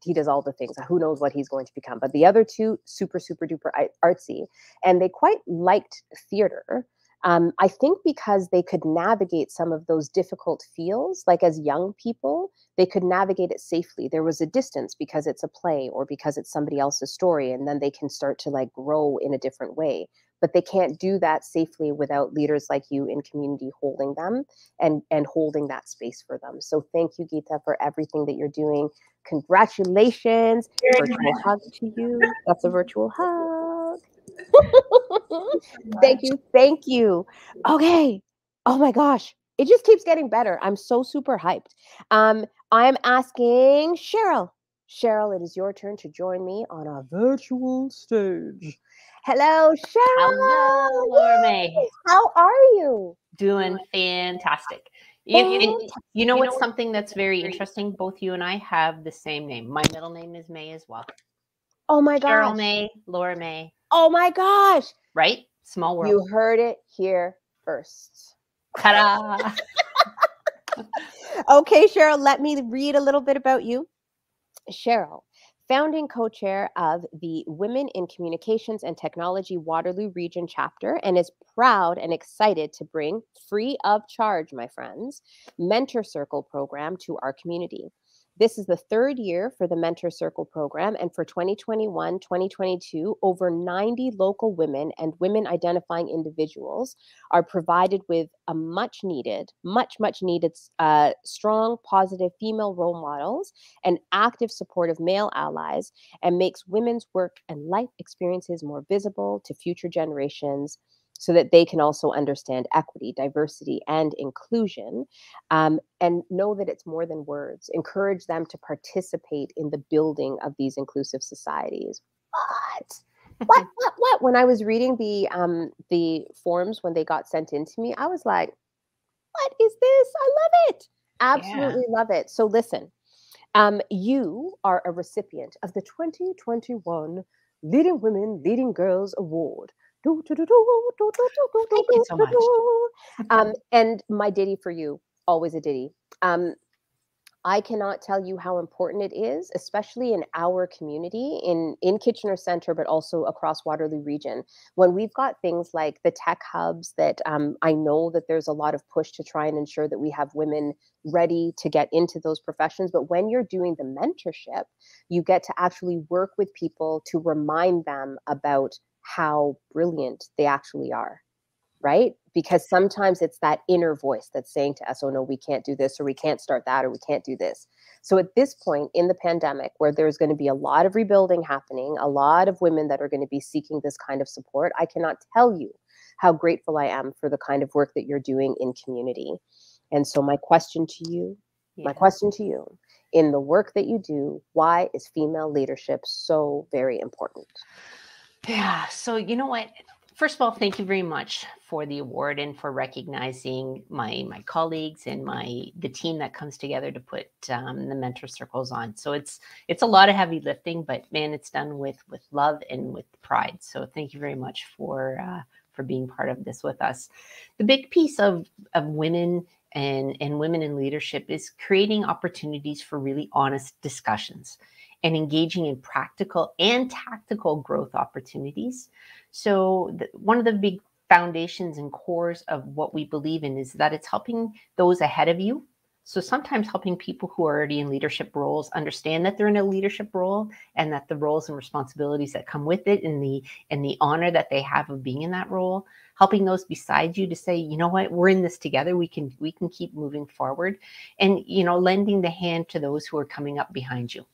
he does all the things. Who knows what he's going to become? But the other two, super, super duper artsy, and they quite liked theater. Um, I think because they could navigate some of those difficult feels, like as young people, they could navigate it safely. There was a distance because it's a play or because it's somebody else's story, and then they can start to like grow in a different way. But they can't do that safely without leaders like you in community holding them and and holding that space for them. So thank you, Geeta, for everything that you're doing. Congratulations. Virtual hug to you. That's a virtual hug. thank you. Thank you. Okay. Oh my gosh. It just keeps getting better. I'm so super hyped. Um, I'm asking Cheryl. Cheryl, it is your turn to join me on a virtual stage. Hello, Cheryl. Hello, Laura Mae. How are you? Doing fantastic. You, you, you know what's something that's very interesting? Both you and I have the same name. My middle name is May as well. Oh my gosh. Cheryl May, Laura Mae. Oh my gosh. Right? Small world. You heard it here first. Ta-da. okay, Cheryl, let me read a little bit about you. Cheryl, founding co chair of the Women in Communications and Technology Waterloo Region chapter, and is proud and excited to bring free of charge, my friends, Mentor Circle program to our community. This is the third year for the Mentor Circle program, and for 2021 2022, over 90 local women and women identifying individuals are provided with a much needed, much, much needed, uh, strong, positive female role models and active, supportive male allies, and makes women's work and life experiences more visible to future generations so that they can also understand equity, diversity, and inclusion, um, and know that it's more than words. Encourage them to participate in the building of these inclusive societies. What? what? What? What? When I was reading the um, the forms when they got sent in to me, I was like, "What is this? I love it! Absolutely yeah. love it." So listen, um, you are a recipient of the 2021 Leading Women, Leading Girls Award Thank you so much. Um, and my ditty for you, always a ditty. Um, I cannot tell you how important it is, especially in our community in in Kitchener Center, but also across Waterloo Region. When we've got things like the tech hubs that um, I know that there's a lot of push to try and ensure that we have women ready to get into those professions. But when you're doing the mentorship, you get to actually work with people to remind them about how brilliant they actually are right? Because sometimes it's that inner voice that's saying to us oh no we can't do this or we can't start that or we can't do this. So at this point in the pandemic where there's going to be a lot of rebuilding happening a lot of women that are going to be seeking this kind of support i cannot tell you how grateful i am for the kind of work that you're doing in community. And so my question to you yeah. my question to you in the work that you do why is female leadership so very important yeah. So, you know what? First of all, thank you very much for the award and for recognizing my my colleagues and my the team that comes together to put um, the mentor circles on. So it's it's a lot of heavy lifting, but man, it's done with with love and with pride. So thank you very much for uh, for being part of this with us. The big piece of of women and and women in leadership is creating opportunities for really honest discussions and engaging in practical and tactical growth opportunities. So, the, one of the big foundations and cores of what we believe in is that it's helping those ahead of you. So, sometimes helping people who are already in leadership roles understand that they're in a leadership role and that the roles and responsibilities that come with it and the and the honor that they have of being in that role helping those beside you to say you know what we're in this together we can we can keep moving forward and you know lending the hand to those who are coming up behind you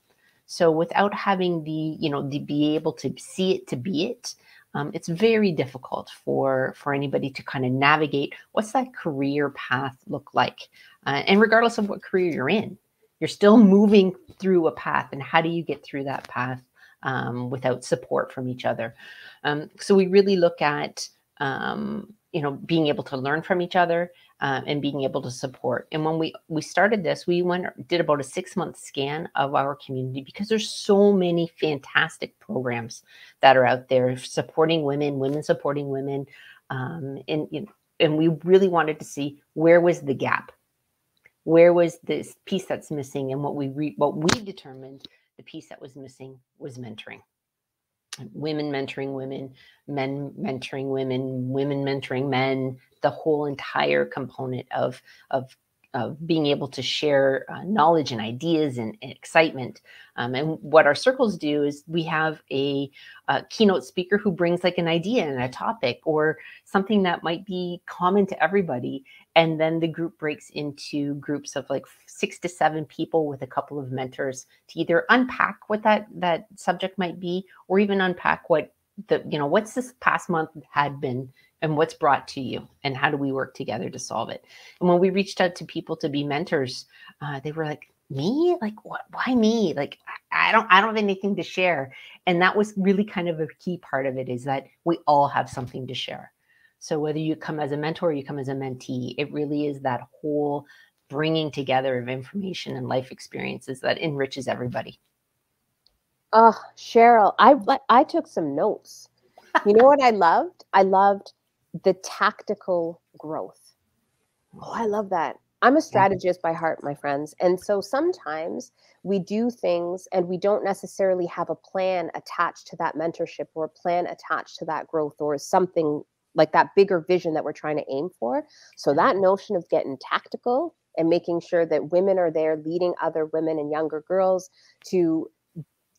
so without having the, you know, the be able to see it to be it, um, it's very difficult for for anybody to kind of navigate what's that career path look like, uh, and regardless of what career you're in, you're still moving through a path and how do you get through that path um, without support from each other? Um, so we really look at um, you know being able to learn from each other uh, and being able to support. And when we we started this we went did about a six month scan of our community because there's so many fantastic programs that are out there supporting women women supporting women um, and you know, and we really wanted to see where was the gap? Where was this piece that's missing? And what we re- what we determined the piece that was missing was mentoring women mentoring women men mentoring women women mentoring men the whole entire component of of of being able to share uh, knowledge and ideas and, and excitement. Um, and what our circles do is we have a, a, keynote speaker who brings like an idea and a topic or something that might be common to everybody. And then the group breaks into groups of like six to seven people with a couple of mentors to either unpack what that that subject might be or even unpack what the you know what's this past month had been and what's brought to you and how do we work together to solve it. And when we reached out to people to be mentors uh, they were like me? Like what why me? Like I, I don't i don't have anything to share. And that was really kind of a key part of it is that we all have something to share so whether you come as a mentor or you come as a mentee it really is that whole bringing together of information and life experiences that enriches everybody oh cheryl i i took some notes you know what i loved i loved the tactical growth. Oh, I love that. I'm a strategist by heart, my friends. And so sometimes we do things and we don't necessarily have a plan attached to that mentorship or a plan attached to that growth or something like that bigger vision that we're trying to aim for. So that notion of getting tactical and making sure that women are there leading other women and younger girls to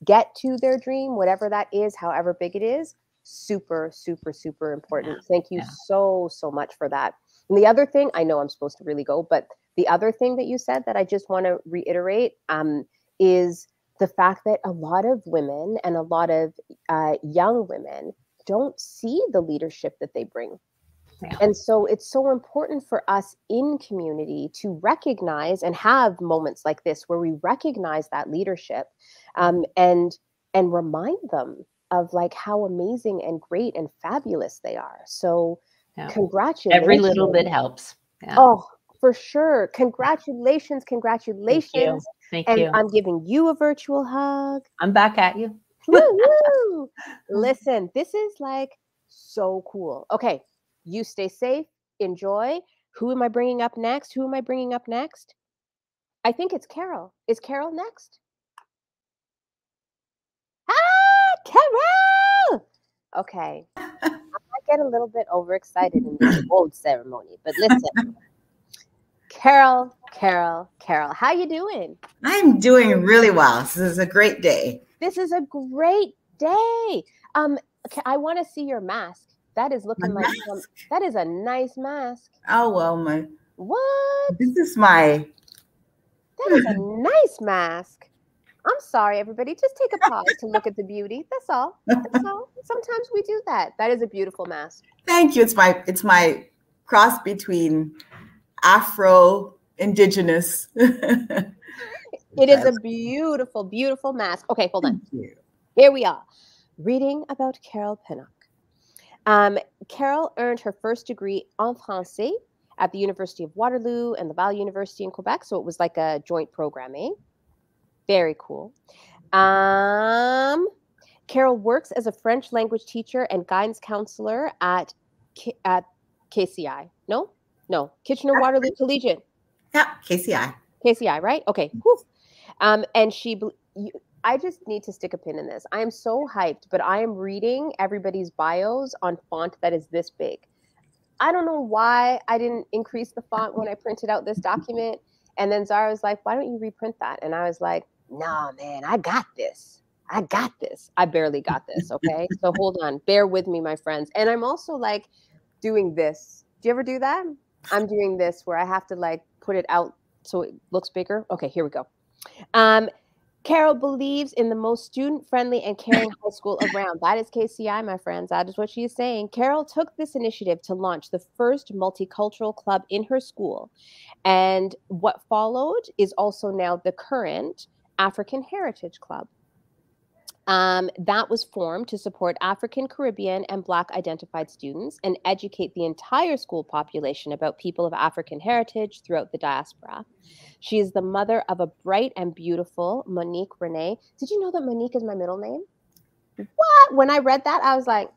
get to their dream, whatever that is, however big it is, super, super, super important. Yeah. Thank you yeah. so, so much for that. And the other thing, I know I'm supposed to really go, but the other thing that you said that I just want to reiterate um, is the fact that a lot of women and a lot of uh, young women don't see the leadership that they bring. Yeah. And so it's so important for us in community to recognize and have moments like this where we recognize that leadership um, and and remind them of like how amazing and great and fabulous they are. So yeah. congratulations. Every little bit helps. Yeah. Oh, for sure. Congratulations, congratulations. Thank you. Thank and you. I'm giving you a virtual hug. I'm back at you. Woo, Listen, this is like so cool. Okay, you stay safe, enjoy. Who am I bringing up next? Who am I bringing up next? I think it's Carol. Is Carol next? Ah, Carol! Okay. I get a little bit overexcited in this old ceremony, but listen. Carol, Carol, Carol, how you doing? I'm doing really well. This is a great day. This is a great day. Um, I want to see your mask. That is looking my like some, that is a nice mask. Oh well, my what? This is my. That is a nice mask. I'm sorry, everybody. Just take a pause to look at the beauty. That's all. That's all. Sometimes we do that. That is a beautiful mask. Thank you. It's my it's my cross between Afro Indigenous. it is a beautiful, beautiful mask. Okay, hold on. Here we are, reading about Carol Pinnock. Um, Carol earned her first degree en français at the University of Waterloo and Laval University in Quebec. So it was like a joint programming. Very cool. Um, Carol works as a French language teacher and guidance counselor at at KCI. No, no, Kitchener Waterloo Collegiate. Yeah, KCI. KCI, right? Okay. Whew. Um, and she, you, I just need to stick a pin in this. I am so hyped, but I am reading everybody's bios on font that is this big. I don't know why I didn't increase the font when I printed out this document. And then Zara was like, why don't you reprint that? And I was like, nah, man, I got this. I got this. I barely got this. Okay. so hold on. Bear with me, my friends. And I'm also like doing this. Do you ever do that? I'm doing this where I have to like put it out so it looks bigger. Okay, here we go. Um, Carol believes in the most student friendly and caring high school around. That is KCI, my friends. That is what she is saying. Carol took this initiative to launch the first multicultural club in her school. And what followed is also now the current African Heritage Club. Um, that was formed to support African, Caribbean, and Black identified students and educate the entire school population about people of African heritage throughout the diaspora. She is the mother of a bright and beautiful Monique Renee. Did you know that Monique is my middle name? What? When I read that, I was like,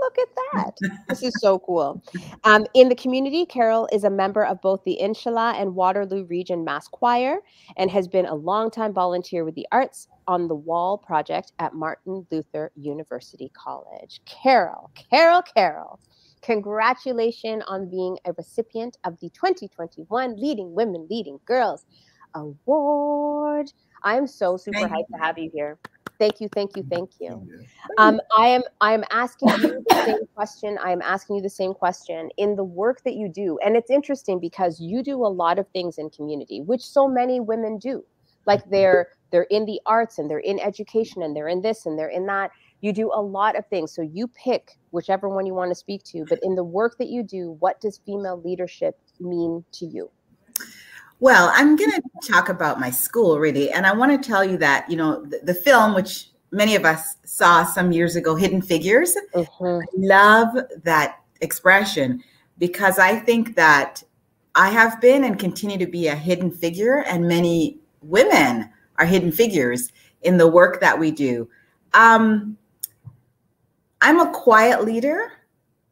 look at that. this is so cool. Um, in the community, Carol is a member of both the Inshallah and Waterloo Region Mass Choir and has been a longtime volunteer with the Arts on the Wall project at Martin Luther University College. Carol, Carol, Carol. Congratulations on being a recipient of the 2021 Leading Women, Leading Girls Award. I'm so super Thank hyped you. to have you here. Thank you, thank you, thank you. Um, I am I am asking you the same question. I am asking you the same question in the work that you do, and it's interesting because you do a lot of things in community, which so many women do. Like they're they're in the arts and they're in education and they're in this and they're in that. You do a lot of things. So you pick whichever one you want to speak to. But in the work that you do, what does female leadership mean to you? Well, I'm going to talk about my school really. And I want to tell you that, you know, the, the film, which many of us saw some years ago, Hidden Figures, Mhm. love that expression because I think that I have been and continue to be a hidden figure, and many women are hidden figures in the work that we do. Um, I'm a quiet leader.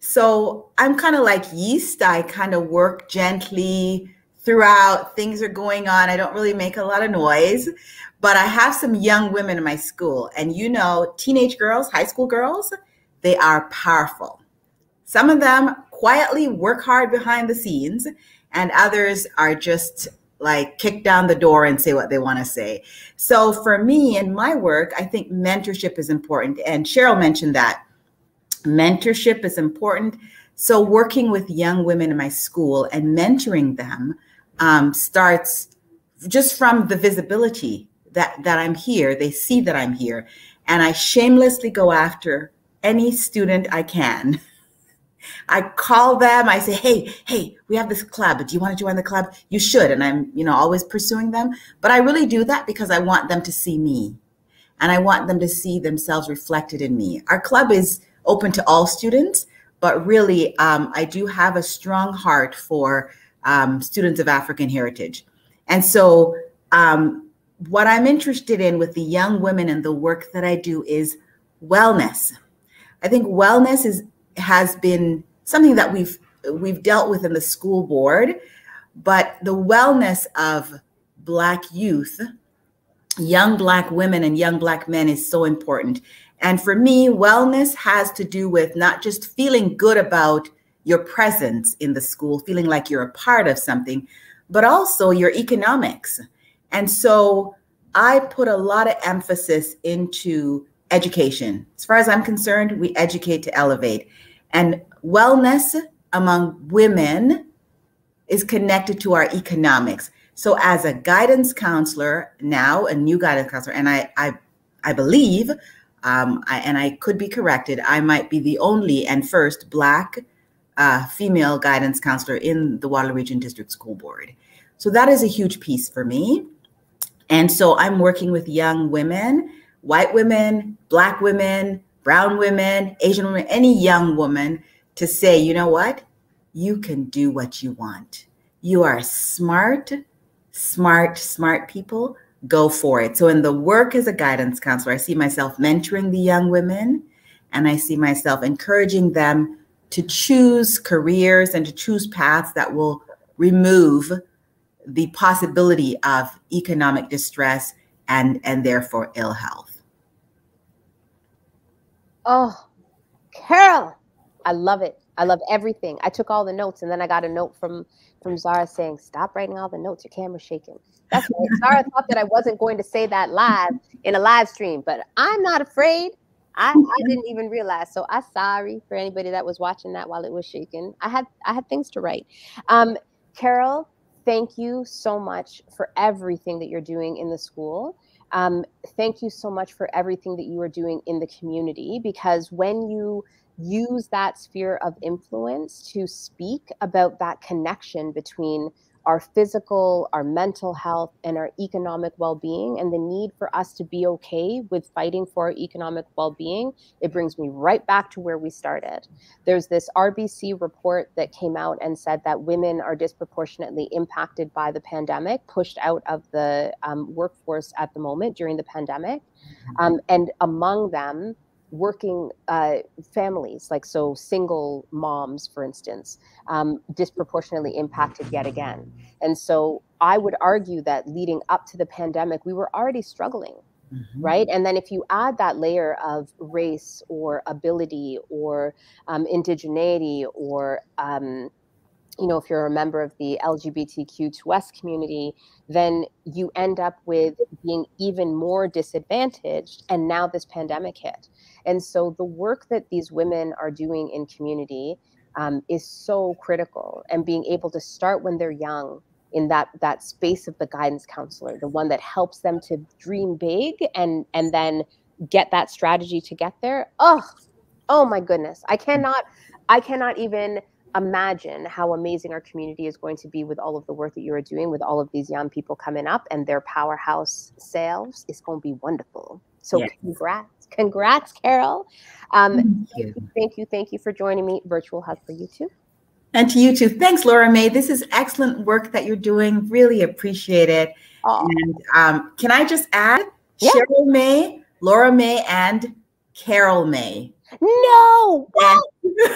So I'm kind of like yeast. I kind of work gently throughout. Things are going on. I don't really make a lot of noise, but I have some young women in my school. And you know, teenage girls, high school girls, they are powerful. Some of them quietly work hard behind the scenes, and others are just like kick down the door and say what they want to say. So for me in my work, I think mentorship is important. And Cheryl mentioned that mentorship is important. So working with young women in my school and mentoring them um, starts just from the visibility that that I'm here. They see that I'm here, and I shamelessly go after any student I can. I call them. I say, "Hey, hey, we have this club. Do you want to join the club? You should." And I'm, you know, always pursuing them. But I really do that because I want them to see me, and I want them to see themselves reflected in me. Our club is open to all students, but really, um, I do have a strong heart for um, students of African heritage, and so um, what I'm interested in with the young women and the work that I do is wellness. I think wellness is has been something that we've we've dealt with in the school board, but the wellness of black youth, young black women and young black men is so important. And for me, wellness has to do with not just feeling good about your presence in the school, feeling like you're a part of something, but also your economics. And so I put a lot of emphasis into education. As far as I'm concerned, we educate to elevate. And wellness among women is connected to our economics. So as a guidance counselor now, a new guidance counselor, and I I, I believe, um, I, and I could be corrected, I might be the only and first Black uh, female guidance counselor in the Waterloo Region District School Board. So that is a huge piece for me. And so I'm working with young women, white women, black women, brown women, Asian women, any young woman to say, you know what? You can do what you want. You are smart, smart, smart people. Go for it. So, in the work as a guidance counselor, I see myself mentoring the young women and I see myself encouraging them to choose careers and to choose paths that will remove the possibility of economic distress and and therefore ill health. Oh, Carol, I love it. I love everything. I took all the notes, and then I got a note from from Zara saying, "Stop writing all the notes. Your camera's shaking." That's right. Zara thought that I wasn't going to say that live in a live stream, but I'm not afraid. I, I didn't even realize. So I'm sorry for anybody that was watching that while it was shaking. I had I had things to write. Um, Carol, thank you so much for everything that you're doing in the school. Um, thank you so much for everything that you are doing in the community because when you use that sphere of influence to speak about that connection between our physical, our mental health, and our economic well being, and the need for us to be okay with fighting for our economic well being, it brings me right back to where we started. There's this RBC report that came out and said that women are disproportionately impacted by the pandemic, pushed out of the um, workforce at the moment during the pandemic. Um, and among them, working uh, families, like so single moms, for instance, um, disproportionately impacted yet again. And so I would argue that leading up to the pandemic, we were already struggling. Mm-hmm. Right. And then if you add that layer of race or ability or um, indigeneity or um, you know, if you're a member of the LGBTQ2S community, then you end up with being even more disadvantaged. And now this pandemic hit. And so the work that these women are doing in community um, is so critical. And being able to start when they're young in that that space of the guidance counselor, the one that helps them to dream big and and then get that strategy to get there. Oh, oh my goodness. I cannot I cannot even imagine how amazing our community is going to be with all of the work that you are doing with all of these young people coming up and their powerhouse sales is going to be wonderful. So yes. congrats. Congrats, Carol. Um, thank, you. thank you. Thank you for joining me. Virtual hug for you too. And to you too. Thanks, Laura Mae. This is excellent work that you're doing. Really appreciate it. Oh. And um, can I just add yeah. Cheryl May, Laura Mae, and Carol May. No,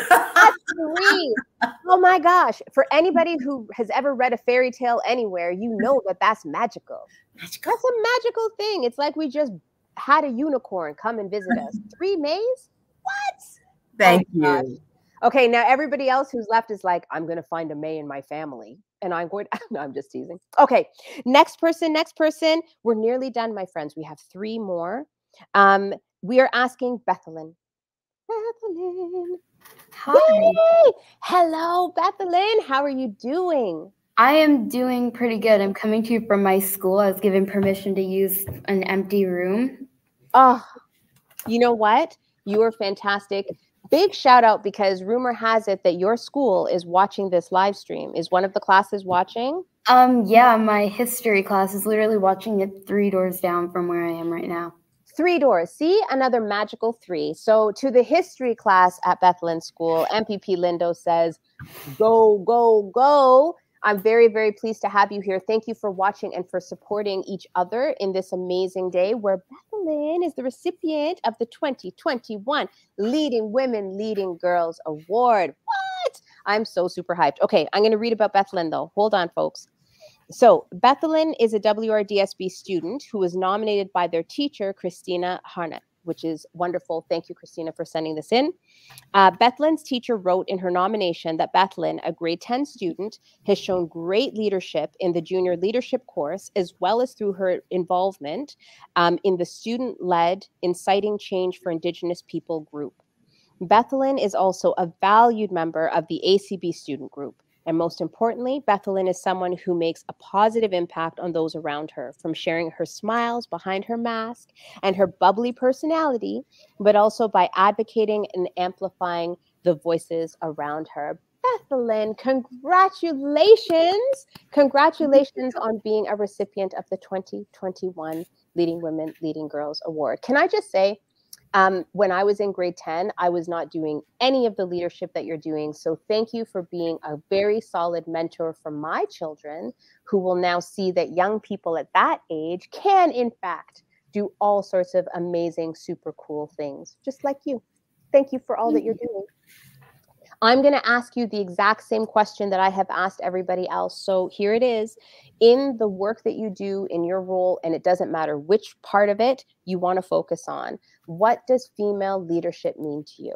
that's three. Oh my gosh. For anybody who has ever read a fairy tale anywhere, you know that that's magical. magical. That's a magical thing. It's like we just had a unicorn come and visit us. Three Mays? What? Thank oh you. Okay, now everybody else who's left is like, I'm going to find a May in my family. And I'm going to, no, I'm just teasing. Okay, next person, next person. We're nearly done, my friends. We have three more. Um, we are asking Bethelyn. Bethelyn. Hi. Yay! Hello, Bethelyn. How are you doing? I am doing pretty good. I'm coming to you from my school. I was given permission to use an empty room. Oh, you know what? You are fantastic. Big shout out because rumor has it that your school is watching this live stream. Is one of the classes watching? Um, yeah, my history class is literally watching it three doors down from where I am right now. Three doors. See, another magical three. So, to the history class at Bethelyn School, MPP Lindo says, Go, go, go. I'm very, very pleased to have you here. Thank you for watching and for supporting each other in this amazing day where Bethelyn is the recipient of the 2021 Leading Women, Leading Girls Award. What? I'm so super hyped. Okay, I'm going to read about Bethelyn though. Hold on, folks. So, Bethelyn is a WRDSB student who was nominated by their teacher, Christina Harnett which is wonderful. Thank you, Christina, for sending this in. Uh, teacher wrote in her nomination that Bethelyn, a grade 10 student, has shown great leadership in the junior leadership course, as well as through her involvement um, in the student led Inciting Change for Indigenous People group. Bethelyn is also a valued member of the ACB student group. And most importantly, Bethelyn is someone who makes a positive impact on those around her, from sharing her smiles behind her mask and her bubbly personality, but also by advocating and amplifying the voices around her. Bethelyn, congratulations! Congratulations on being a recipient of the 2021 Leading Women, Leading Girls Award. Can I just say, um, when I was in grade 10, I was not doing any of the leadership that you're doing. So thank you for being a very solid mentor for my children who will now see that young people at that age can, in fact, do all sorts of amazing, super cool things, just like you. Thank you for all that you're doing. I'm going to ask you the exact same question that I have asked everybody else. So here it is. In the work that you do in your role, and it doesn't matter which part of it you want to focus on, what does female leadership mean to you?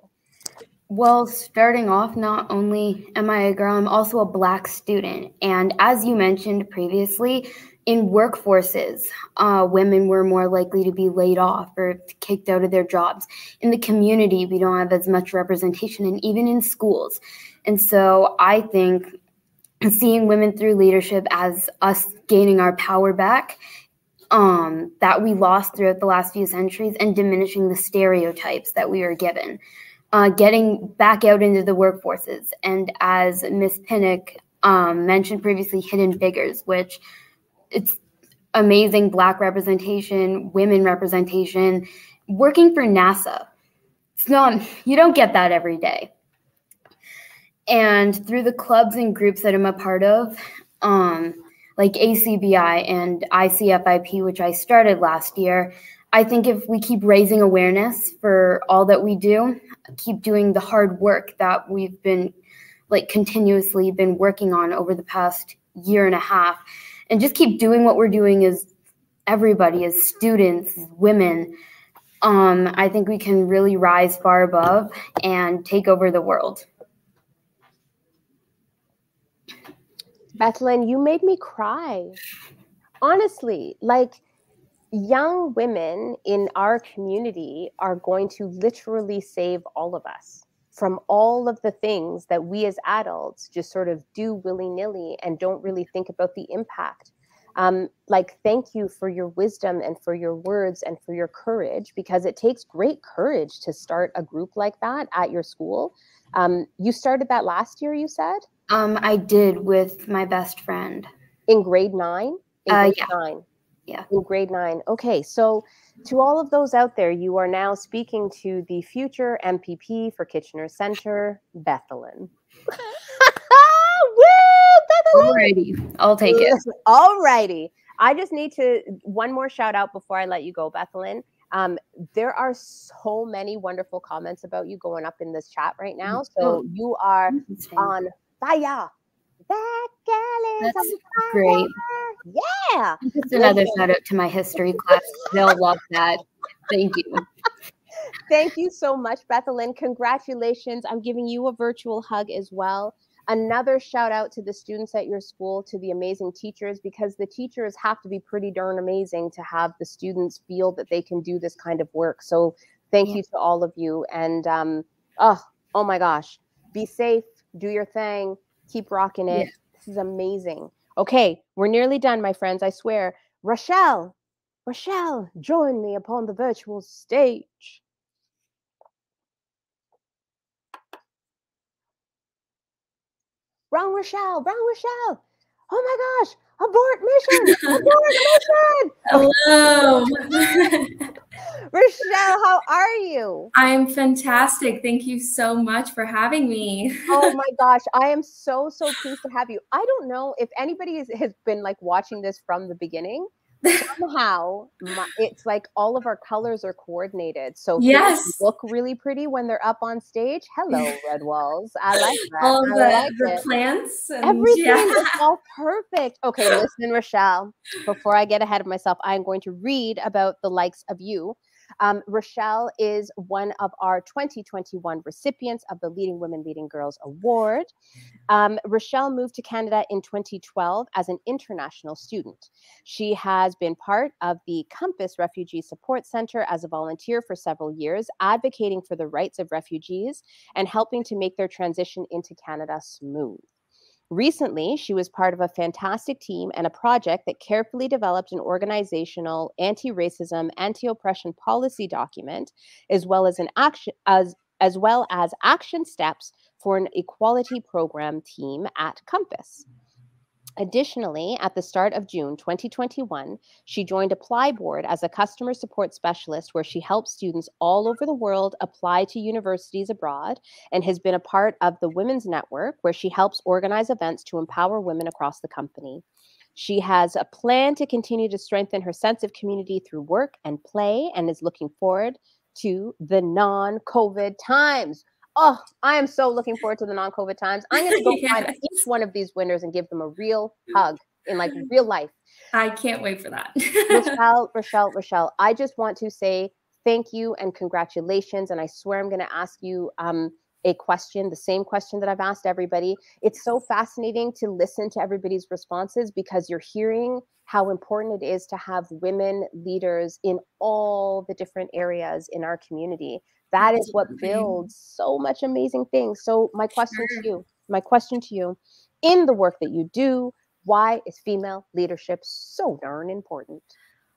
Well, starting off, not only am I a girl, I'm also a Black student. And as you mentioned previously, in workforces, uh, women were more likely to be laid off or kicked out of their jobs. In the community, we don't have as much representation, and even in schools. And so I think seeing women through leadership as us gaining our power back um, that we lost throughout the last few centuries and diminishing the stereotypes that we were given. Uh, getting back out into the workforces. And as Ms. Pinnock um, mentioned previously, hidden figures, which it's amazing Black representation, women representation, working for NASA. It's not, you don't get that every day. And through the clubs and groups that I'm a part of, um, like ACBI and ICFIP, which I started last year, I think if we keep raising awareness for all that we do, keep doing the hard work that we've been like continuously been working on over the past year and a half, and just keep doing what we're doing as everybody, as students, women, um, I think we can really rise far above and take over the world. Bethelyn, you made me cry. Honestly, like young women in our community are going to literally save all of us from all of the things that we as adults just sort of do willy nilly and don't really think about the impact. Um, like, thank you for your wisdom and for your words and for your courage because it takes great courage to start a group like that at your school. Um, you started that last year, you said? Um, I did with my best friend. In grade nine? In Uh, grade yeah. nine. Yeah. In grade nine. Okay. So, to all of those out there, you are now speaking to the future MPP for Kitchener Center, Bethelyn. Woo! Bethelyn! Alrighty, I'll take it. All righty. I just need to one more shout out before I let you go, Bethelyn. Um, there are so many wonderful comments about you going up in this chat right now. So you are on fire. That girl is That's great. Yeah. Just another shout out to my history class. They'll love that. Thank you. Thank you so much, Bethelyn. Congratulations. I'm giving you a virtual hug as well. Another shout out to the students at your school, to the amazing teachers, because the teachers have to be pretty darn amazing to have the students feel that they can do this kind of work. So thank Yeah. you to all of you. And um, oh, oh my gosh, be safe, do your thing, keep rocking it. Yeah. This is amazing. Okay, we're nearly done, my friends. I swear. Rochelle, Rochelle, join me upon the virtual stage. Wrong Rochelle, wrong Rochelle. Oh my gosh, abort mission, abort mission. Hello. Rochelle, how are you? I'm fantastic. Thank you so much for having me. Oh my gosh, I am so so pleased to have you. I don't know if anybody has, has been like watching this from the beginning. Somehow, my, it's like all of our colors are coordinated. So Yes. look really pretty when they're up on stage. Hello, red walls. I like that. All I the, like the plants. And Everything yeah. is all perfect. Okay, listen, Rochelle. Before I get ahead of myself, I'm going to read about the likes of you. Um, Rochelle is one of our 2021 recipients of the Leading Women, Leading Girls Award. Um, Rochelle moved to Canada in 2012 as an international student. She has been part of the Compass Refugee Support Center as a volunteer for several years, advocating for the rights of refugees and helping to make their transition into Canada smooth. Recently, she was part of a fantastic team and a project that carefully developed an organizational anti-racism, anti-oppression policy document, as well as an action as as well as action steps for an equality program team at Compass. Additionally, at the start of June 2021, she joined ApplyBoard as a customer support specialist where she helps students all over the world apply to universities abroad and has been a part of the Women's Network, where she helps organize events to empower women across the company. She has a plan to continue to strengthen her sense of community through work and play and is looking forward to the non COVID times. Oh, I am so looking forward to the non COVID times. I'm going to go find each one of these winners and give them a real hug in like real life. I can't wait for that. Rochelle, Rochelle, Rochelle, I just want to say thank you and congratulations. And I swear I'm going to ask you um, a question, the same question that I've asked everybody. It's so fascinating to listen to everybody's responses because you're hearing how important it is to have women leaders in all the different areas in our community. That is what builds so much amazing things. So, my question to you, my question to you in the work that you do. Why is female leadership so darn important?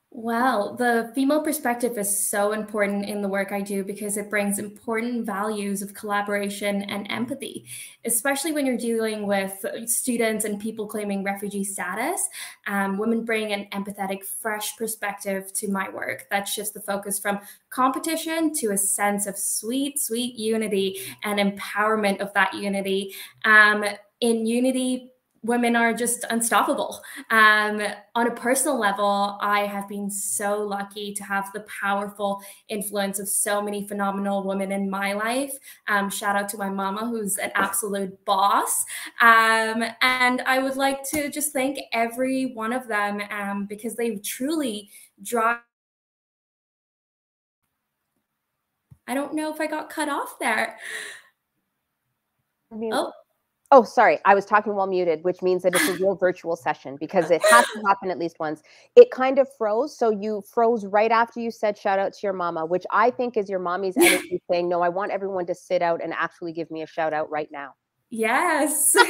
Well, the female perspective is so important in the work I do because it brings important values of collaboration and empathy, especially when you're dealing with students and people claiming refugee status. Um, women bring an empathetic, fresh perspective to my work that shifts the focus from competition to a sense of sweet, sweet unity and empowerment of that unity. Um, in unity, women are just unstoppable. Um, on a personal level, I have been so lucky to have the powerful influence of so many phenomenal women in my life. Um, shout out to my mama, who's an absolute boss. Um, and I would like to just thank every one of them um, because they truly drive. I don't know if I got cut off there. Oh, Oh, sorry. I was talking while muted, which means that it's a real virtual session because it has to happen at least once. It kind of froze. So you froze right after you said shout out to your mama, which I think is your mommy's energy saying, no, I want everyone to sit out and actually give me a shout out right now. Yes.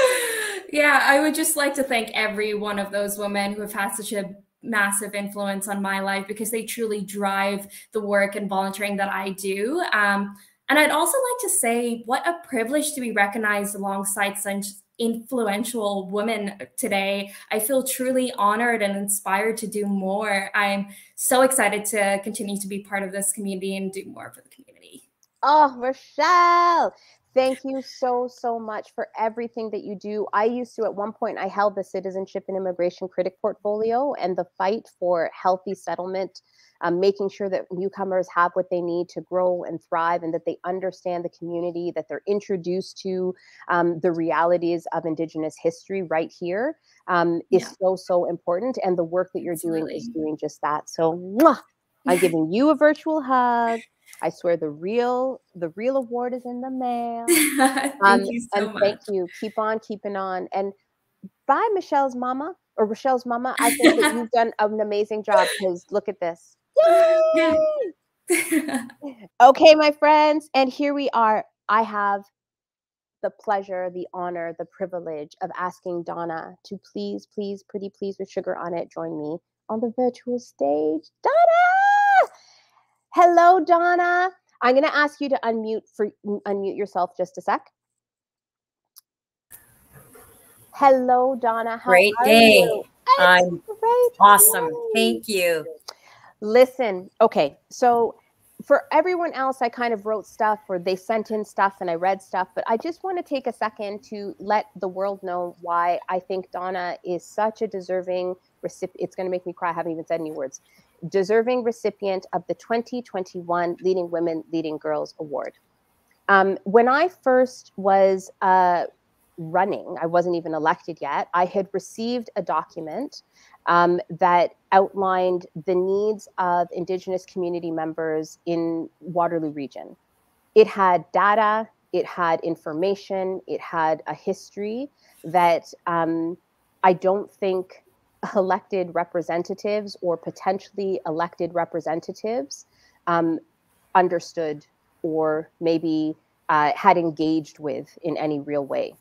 yeah, I would just like to thank every one of those women who have had such a massive influence on my life because they truly drive the work and volunteering that I do. Um, and I'd also like to say what a privilege to be recognized alongside such influential women today. I feel truly honored and inspired to do more. I'm so excited to continue to be part of this community and do more for the community. Oh, Rochelle, thank you so, so much for everything that you do. I used to, at one point, I held the Citizenship and Immigration Critic portfolio and the fight for healthy settlement um, making sure that newcomers have what they need to grow and thrive and that they understand the community, that they're introduced to um, the realities of Indigenous history right here um, is yeah. so, so important. And the work that you're Absolutely. doing is doing just that. So mwah, I'm giving you a virtual hug. I swear the real the real award is in the mail. thank um, you so and much. thank you. Keep on keeping on. And bye, Michelle's mama or Rochelle's mama. I think that you've done an amazing job because look at this. Yay! okay, my friends, and here we are. I have the pleasure, the honor, the privilege of asking Donna to please, please, pretty please with sugar on it, join me on the virtual stage. Donna! Hello, Donna. I'm going to ask you to unmute for unmute yourself just a sec. Hello, Donna. How Great day. I'm great. awesome. Thank you. Listen, okay, so for everyone else, I kind of wrote stuff or they sent in stuff and I read stuff, but I just want to take a second to let the world know why I think Donna is such a deserving recipient. It's going to make me cry. I haven't even said any words. Deserving recipient of the 2021 Leading Women, Leading Girls Award. Um, when I first was uh, running, I wasn't even elected yet, I had received a document um, that outlined the needs of Indigenous community members in Waterloo region. It had data, it had information, it had a history that um, I don't think elected representatives or potentially elected representatives um, understood or maybe uh, had engaged with in any real way.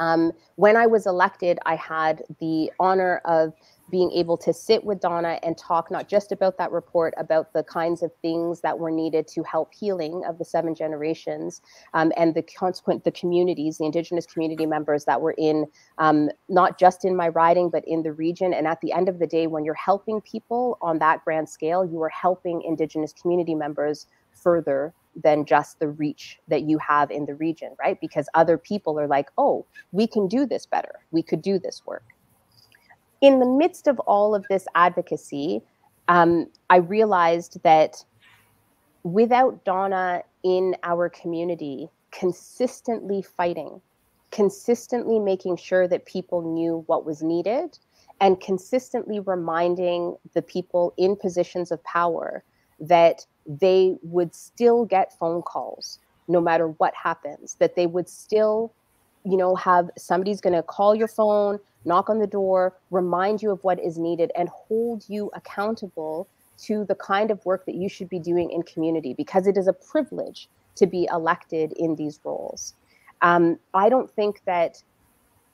Um, when I was elected, I had the honor of being able to sit with Donna and talk not just about that report, about the kinds of things that were needed to help healing of the seven generations um, and the consequent the communities, the Indigenous community members that were in um, not just in my riding but in the region. And at the end of the day, when you're helping people on that grand scale, you are helping Indigenous community members further than just the reach that you have in the region, right? Because other people are like, oh, we can do this better. We could do this work. In the midst of all of this advocacy, um, I realized that without Donna in our community consistently fighting, consistently making sure that people knew what was needed, and consistently reminding the people in positions of power that they would still get phone calls no matter what happens, that they would still, you know, have somebody's going to call your phone, knock on the door, remind you of what is needed, and hold you accountable to the kind of work that you should be doing in community because it is a privilege to be elected in these roles. Um, I don't think that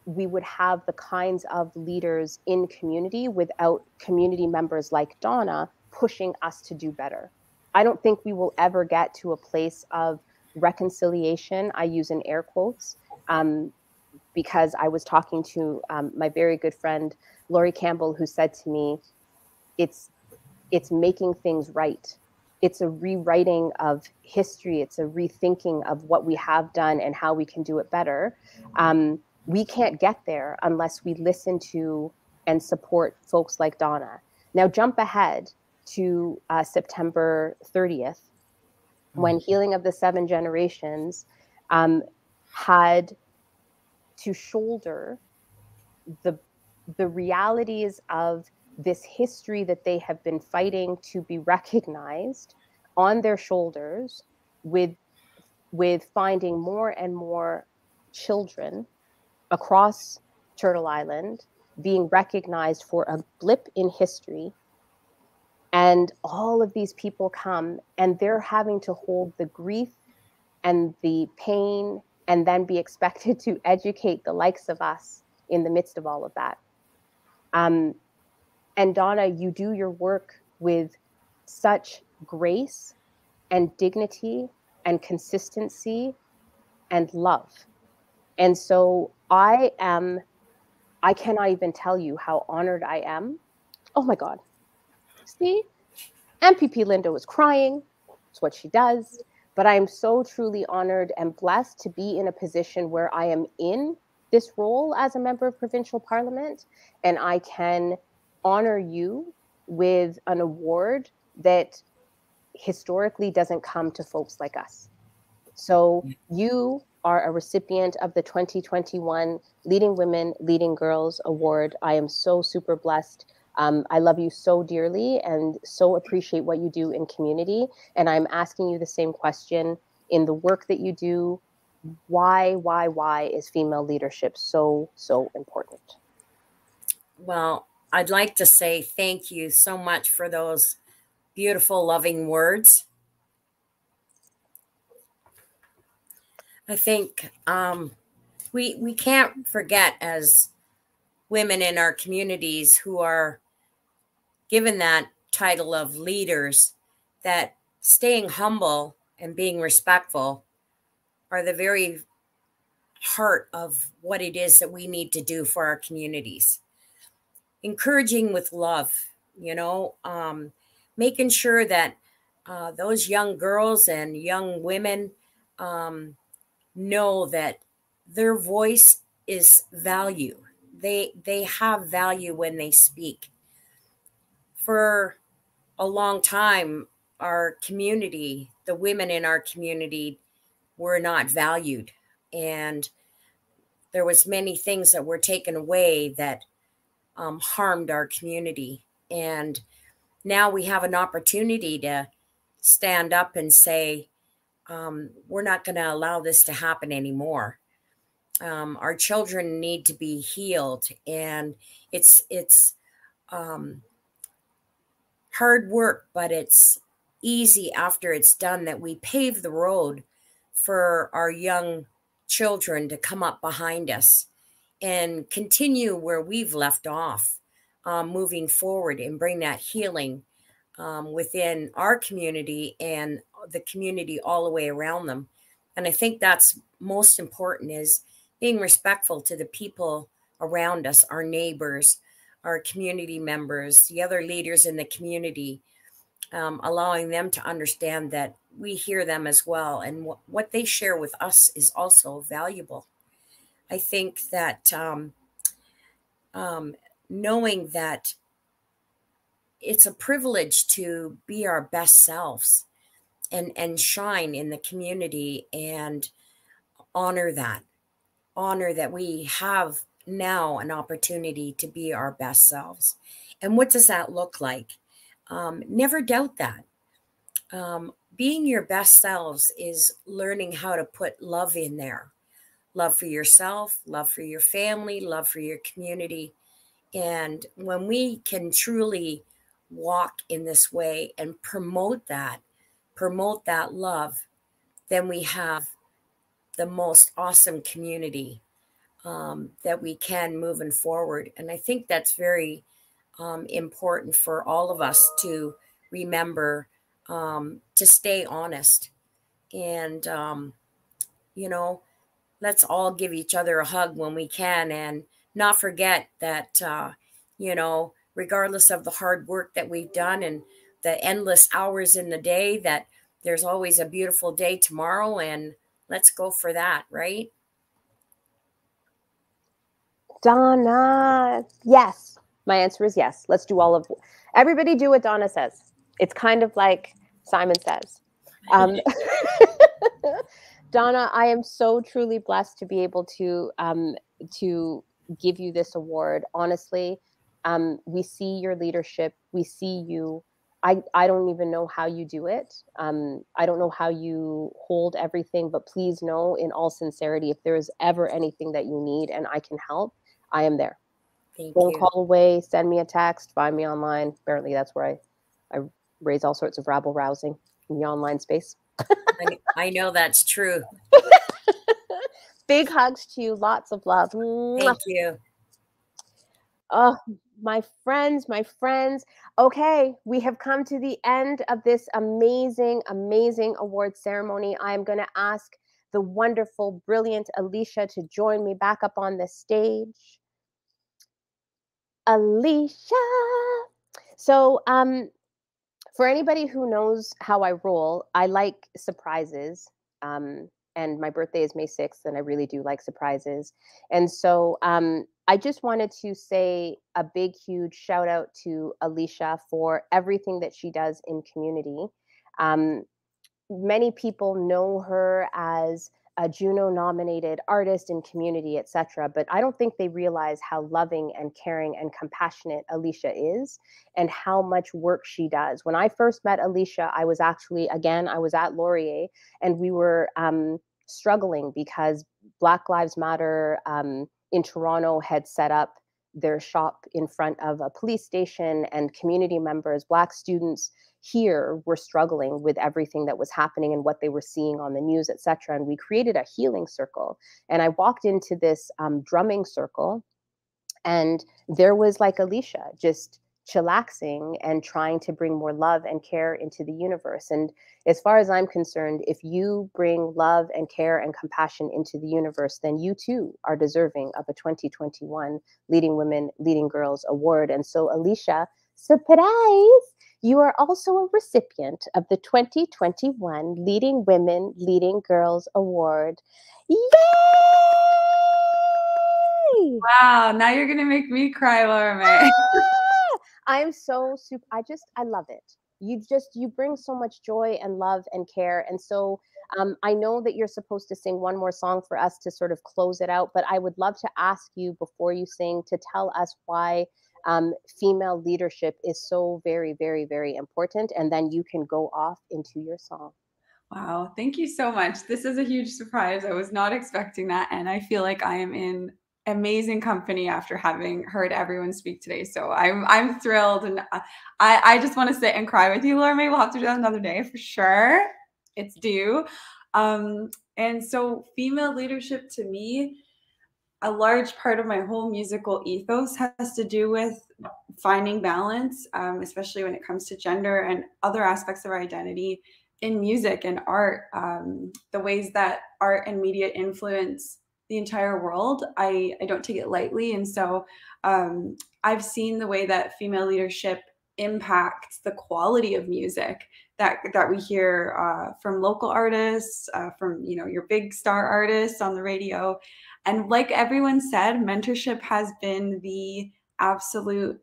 we would have the kinds of leaders in community without community members like Donna pushing us to do better. I don't think we will ever get to a place of reconciliation. I use in air quotes um, because I was talking to um, my very good friend Laurie Campbell, who said to me, "It's it's making things right. It's a rewriting of history. It's a rethinking of what we have done and how we can do it better." Um, we can't get there unless we listen to and support folks like Donna. Now, jump ahead to uh, September 30th, when Healing of the Seven Generations um, had to shoulder the the realities of this history that they have been fighting to be recognized on their shoulders with with finding more and more children across Turtle Island being recognized for a blip in history. And all of these people come and they're having to hold the grief and the pain and then be expected to educate the likes of us in the midst of all of that. Um, and Donna, you do your work with such grace and dignity and consistency and love. And so I am, I cannot even tell you how honored I am. Oh my God. See? MPP Lindo was crying. It's what she does. But I am so truly honored and blessed to be in a position where I am in this role as a member of provincial parliament and I can honor you with an award that historically doesn't come to folks like us. So you are a recipient of the 2021 Leading Women, Leading Girls Award. I am so super blessed. Um, I love you so dearly and so appreciate what you do in community. And I'm asking you the same question in the work that you do. Why, why, why is female leadership so, so important? Well, I'd like to say thank you so much for those beautiful, loving words. I think um, we we can't forget as women in our communities who are given that title of leaders that staying humble and being respectful are the very heart of what it is that we need to do for our communities. Encouraging with love, you know, um, making sure that uh, those young girls and young women um, know that their voice is value. They they have value when they speak. For a long time, our community, the women in our community, were not valued, and there was many things that were taken away that um, harmed our community. And now we have an opportunity to stand up and say, um, we're not going to allow this to happen anymore. Um, our children need to be healed, and it's it's um, hard work, but it's easy after it's done that we pave the road for our young children to come up behind us and continue where we've left off, um, moving forward and bring that healing um, within our community and the community all the way around them. And I think that's most important is being respectful to the people around us, our neighbors, our community members, the other leaders in the community, um, allowing them to understand that we hear them as well. And w- what they share with us is also valuable. I think that um, um, knowing that it's a privilege to be our best selves and and shine in the community and honor that honor that we have now an opportunity to be our best selves. And what does that look like? Um, never doubt that. Um, being your best selves is learning how to put love in there. Love for yourself love for your family love for your community. And when we can truly walk in this way and promote that, promote that love, then we have the most awesome community um, that we can moving forward. And I think that's very um, important for all of us to remember um, to stay honest. And, um, you know, let's all give each other a hug when we can and not forget that, uh, you know, regardless of the hard work that we've done and the endless hours in the day, that there's always a beautiful day tomorrow. And let's go for that, right? Donna, yes. My answer is yes. Let's do all of everybody do what Donna says. It's kind of like Simon says. Um, Donna, I am so truly blessed to be able to um, to give you this award. Honestly, um, we see your leadership. We see you. I, I don't even know how you do it. Um, I don't know how you hold everything, but please know in all sincerity, if there is ever anything that you need and I can help, I am there. Thank Phone you. call away, send me a text, find me online. Apparently, that's where I, I raise all sorts of rabble rousing in the online space. I, I know that's true. Big hugs to you, lots of love. Thank you. Oh, my friends, my friends. Okay, we have come to the end of this amazing, amazing award ceremony. I am going to ask the wonderful, brilliant Alysha to join me back up on the stage. Alysha. So, um, for anybody who knows how I roll, I like surprises. Um, and my birthday is May 6th, and I really do like surprises. And so um, I just wanted to say a big, huge shout out to Alysha for everything that she does in community. Um, many people know her as a Juno nominated artist in community, etc. But I don't think they realize how loving and caring and compassionate Alysha is and how much work she does. When I first met Alysha, I was actually, again, I was at Laurier and we were um, struggling because Black Lives Matter um, in Toronto had set up their shop in front of a police station and community members, Black students here were struggling with everything that was happening and what they were seeing on the news, et cetera. And we created a healing circle. And I walked into this um, drumming circle, and there was like Alysha just chillaxing and trying to bring more love and care into the universe. And as far as I'm concerned, if you bring love and care and compassion into the universe, then you too are deserving of a 2021 Leading Women, Leading Girls Award. And so, Alysha, surprise! You are also a recipient of the 2021 Leading Women, Leading Girls Award. Yay! Wow, now you're gonna make me cry, Laura Mae. Ah! I am so super. I just, I love it. You just, you bring so much joy and love and care. And so um, I know that you're supposed to sing one more song for us to sort of close it out, but I would love to ask you before you sing to tell us why um, female leadership is so very, very, very important. And then you can go off into your song. Wow, thank you so much. This is a huge surprise. I was not expecting that. And I feel like I am in amazing company after having heard everyone speak today. So I'm I'm thrilled and I, I just want to sit and cry with you, Laura Mae. We'll have to do that another day for sure. It's due. Um, and so female leadership to me, a large part of my whole musical ethos has to do with finding balance, um, especially when it comes to gender and other aspects of our identity in music and art. Um, the ways that art and media influence the entire world, I, I don't take it lightly. And so um, I've seen the way that female leadership impacts the quality of music that that we hear uh, from local artists, uh, from you know your big star artists on the radio, and like everyone said, mentorship has been the absolute,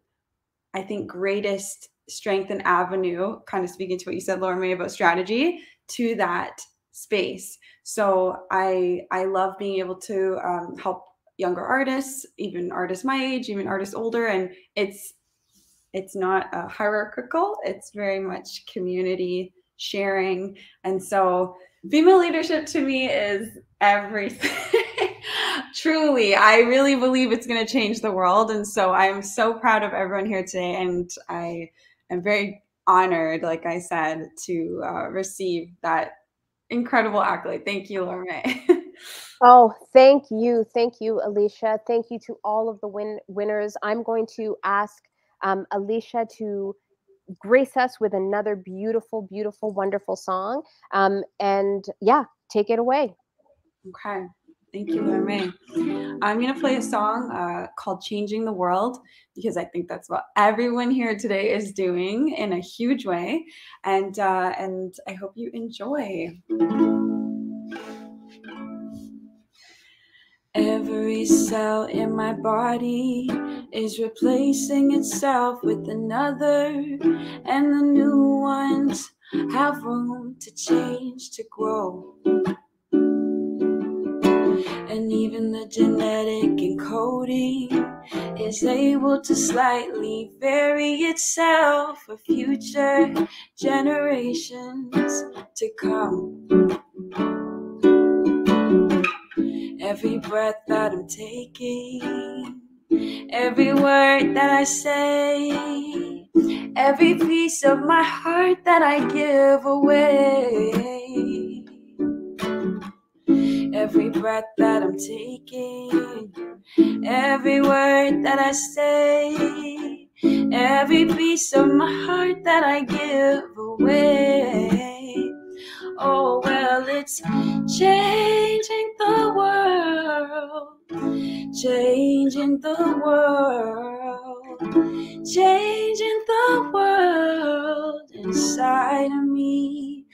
I think, greatest strength and avenue. Kind of speaking to what you said, Laura Mae, about strategy to that space. So I I love being able to um, help younger artists, even artists my age, even artists older, and it's it's not hierarchical. It's very much community sharing, and so female leadership to me is everything. Truly, I really believe it's going to change the world, and so I am so proud of everyone here today, and I am very honored, like I said, to uh, receive that incredible accolade. Thank you, Laura Mae. Oh, thank you. Thank you, Alysha. Thank you to all of the win- winners. I'm going to ask um, Alysha to grace us with another beautiful, beautiful, wonderful song. Um, and yeah, take it away. Okay. Thank you, Mae. I'm going to play a song uh, called Changing the World because I think that's what everyone here today is doing in a huge way. And, uh, and I hope you enjoy. Every cell in my body is replacing itself with another, and the new ones have room to change, to grow. The genetic encoding is able to slightly vary itself for future generations to come. Every breath that I'm taking, every word that I say, every piece of my heart that I give away. Every breath that I'm taking, every word that I say, every piece of my heart that I give away. Oh, well, it's changing the world, changing the world, changing the world inside of me.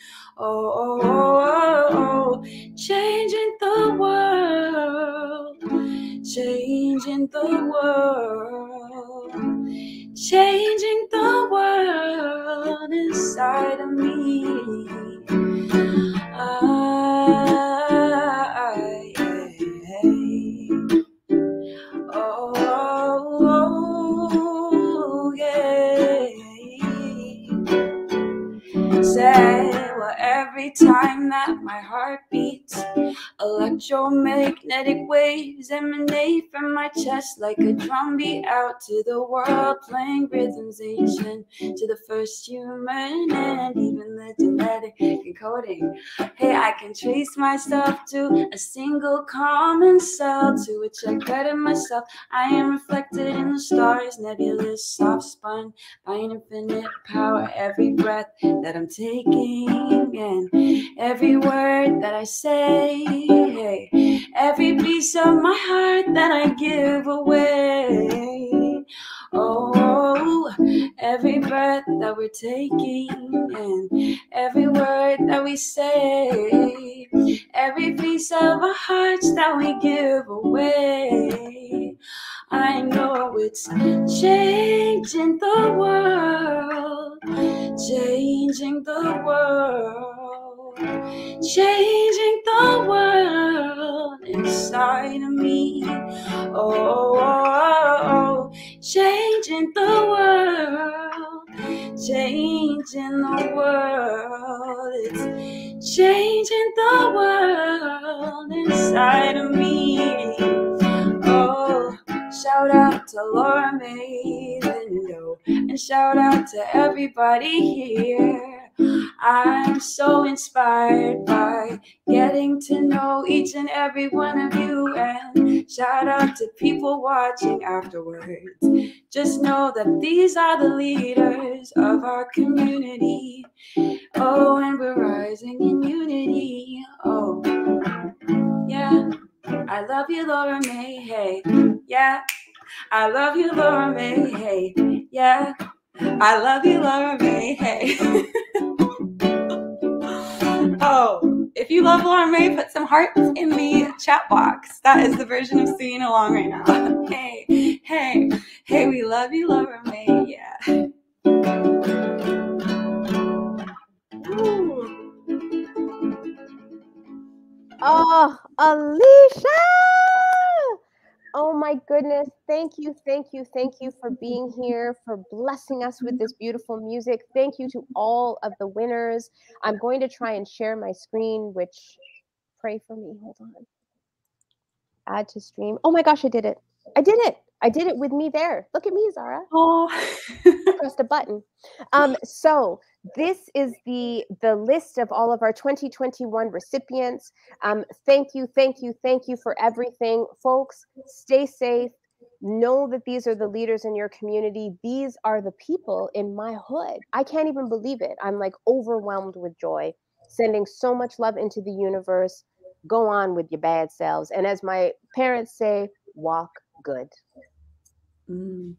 Oh, oh, oh, oh, oh. Changing the world, changing the world, changing the world inside of me. Every time that my heart beats, electromagnetic waves emanate from my chest like a drumbeat out to the world, playing rhythms ancient to the first human and even the genetic encoding. Hey, I can trace myself to a single common cell to which I credit myself. I am reflected in the stars, nebulous, soft spun by an infinite power. Every breath that I'm taking and every word that I say, every piece of my heart that I give away. Oh, every breath that we're taking and every word that we say, every piece of our hearts that we give away. I know it's changing the world, changing the world, changing the world inside of me. Oh, oh, oh, changing the world, changing the world. It's changing the world inside of me. Oh, shout out to Laura Mae and shout out to everybody here. I'm so inspired by getting to know each and every one of you. And shout out to people watching afterwards. Just know that these are the leaders of our community. Oh, and we're rising in unity. Oh, yeah. I love you, Laura Mae. Hey, yeah. I love you, Laura Mae. Hey, yeah. I love you, Laura Mae. Hey. if you love Laura Mae, put some hearts in the chat box. That is the version of singing along right now. hey, hey, hey, we love you, Laura Mae. Yeah. Oh, Alysha! Oh my goodness. Thank you, thank you, thank you for being here, for blessing us with this beautiful music. Thank you to all of the winners. I'm going to try and share my screen, which pray for me. Hold on. Add to stream. Oh my gosh, I did it. I did it. I did it with me there. Look at me, Zara. Oh, pressed a button. Um, so this is the the list of all of our 2021 recipients. Um, thank you, thank you, thank you for everything, folks. Stay safe. Know that these are the leaders in your community. These are the people in my hood. I can't even believe it. I'm like overwhelmed with joy, sending so much love into the universe. Go on with your bad selves. And as my parents say, walk good. Mm.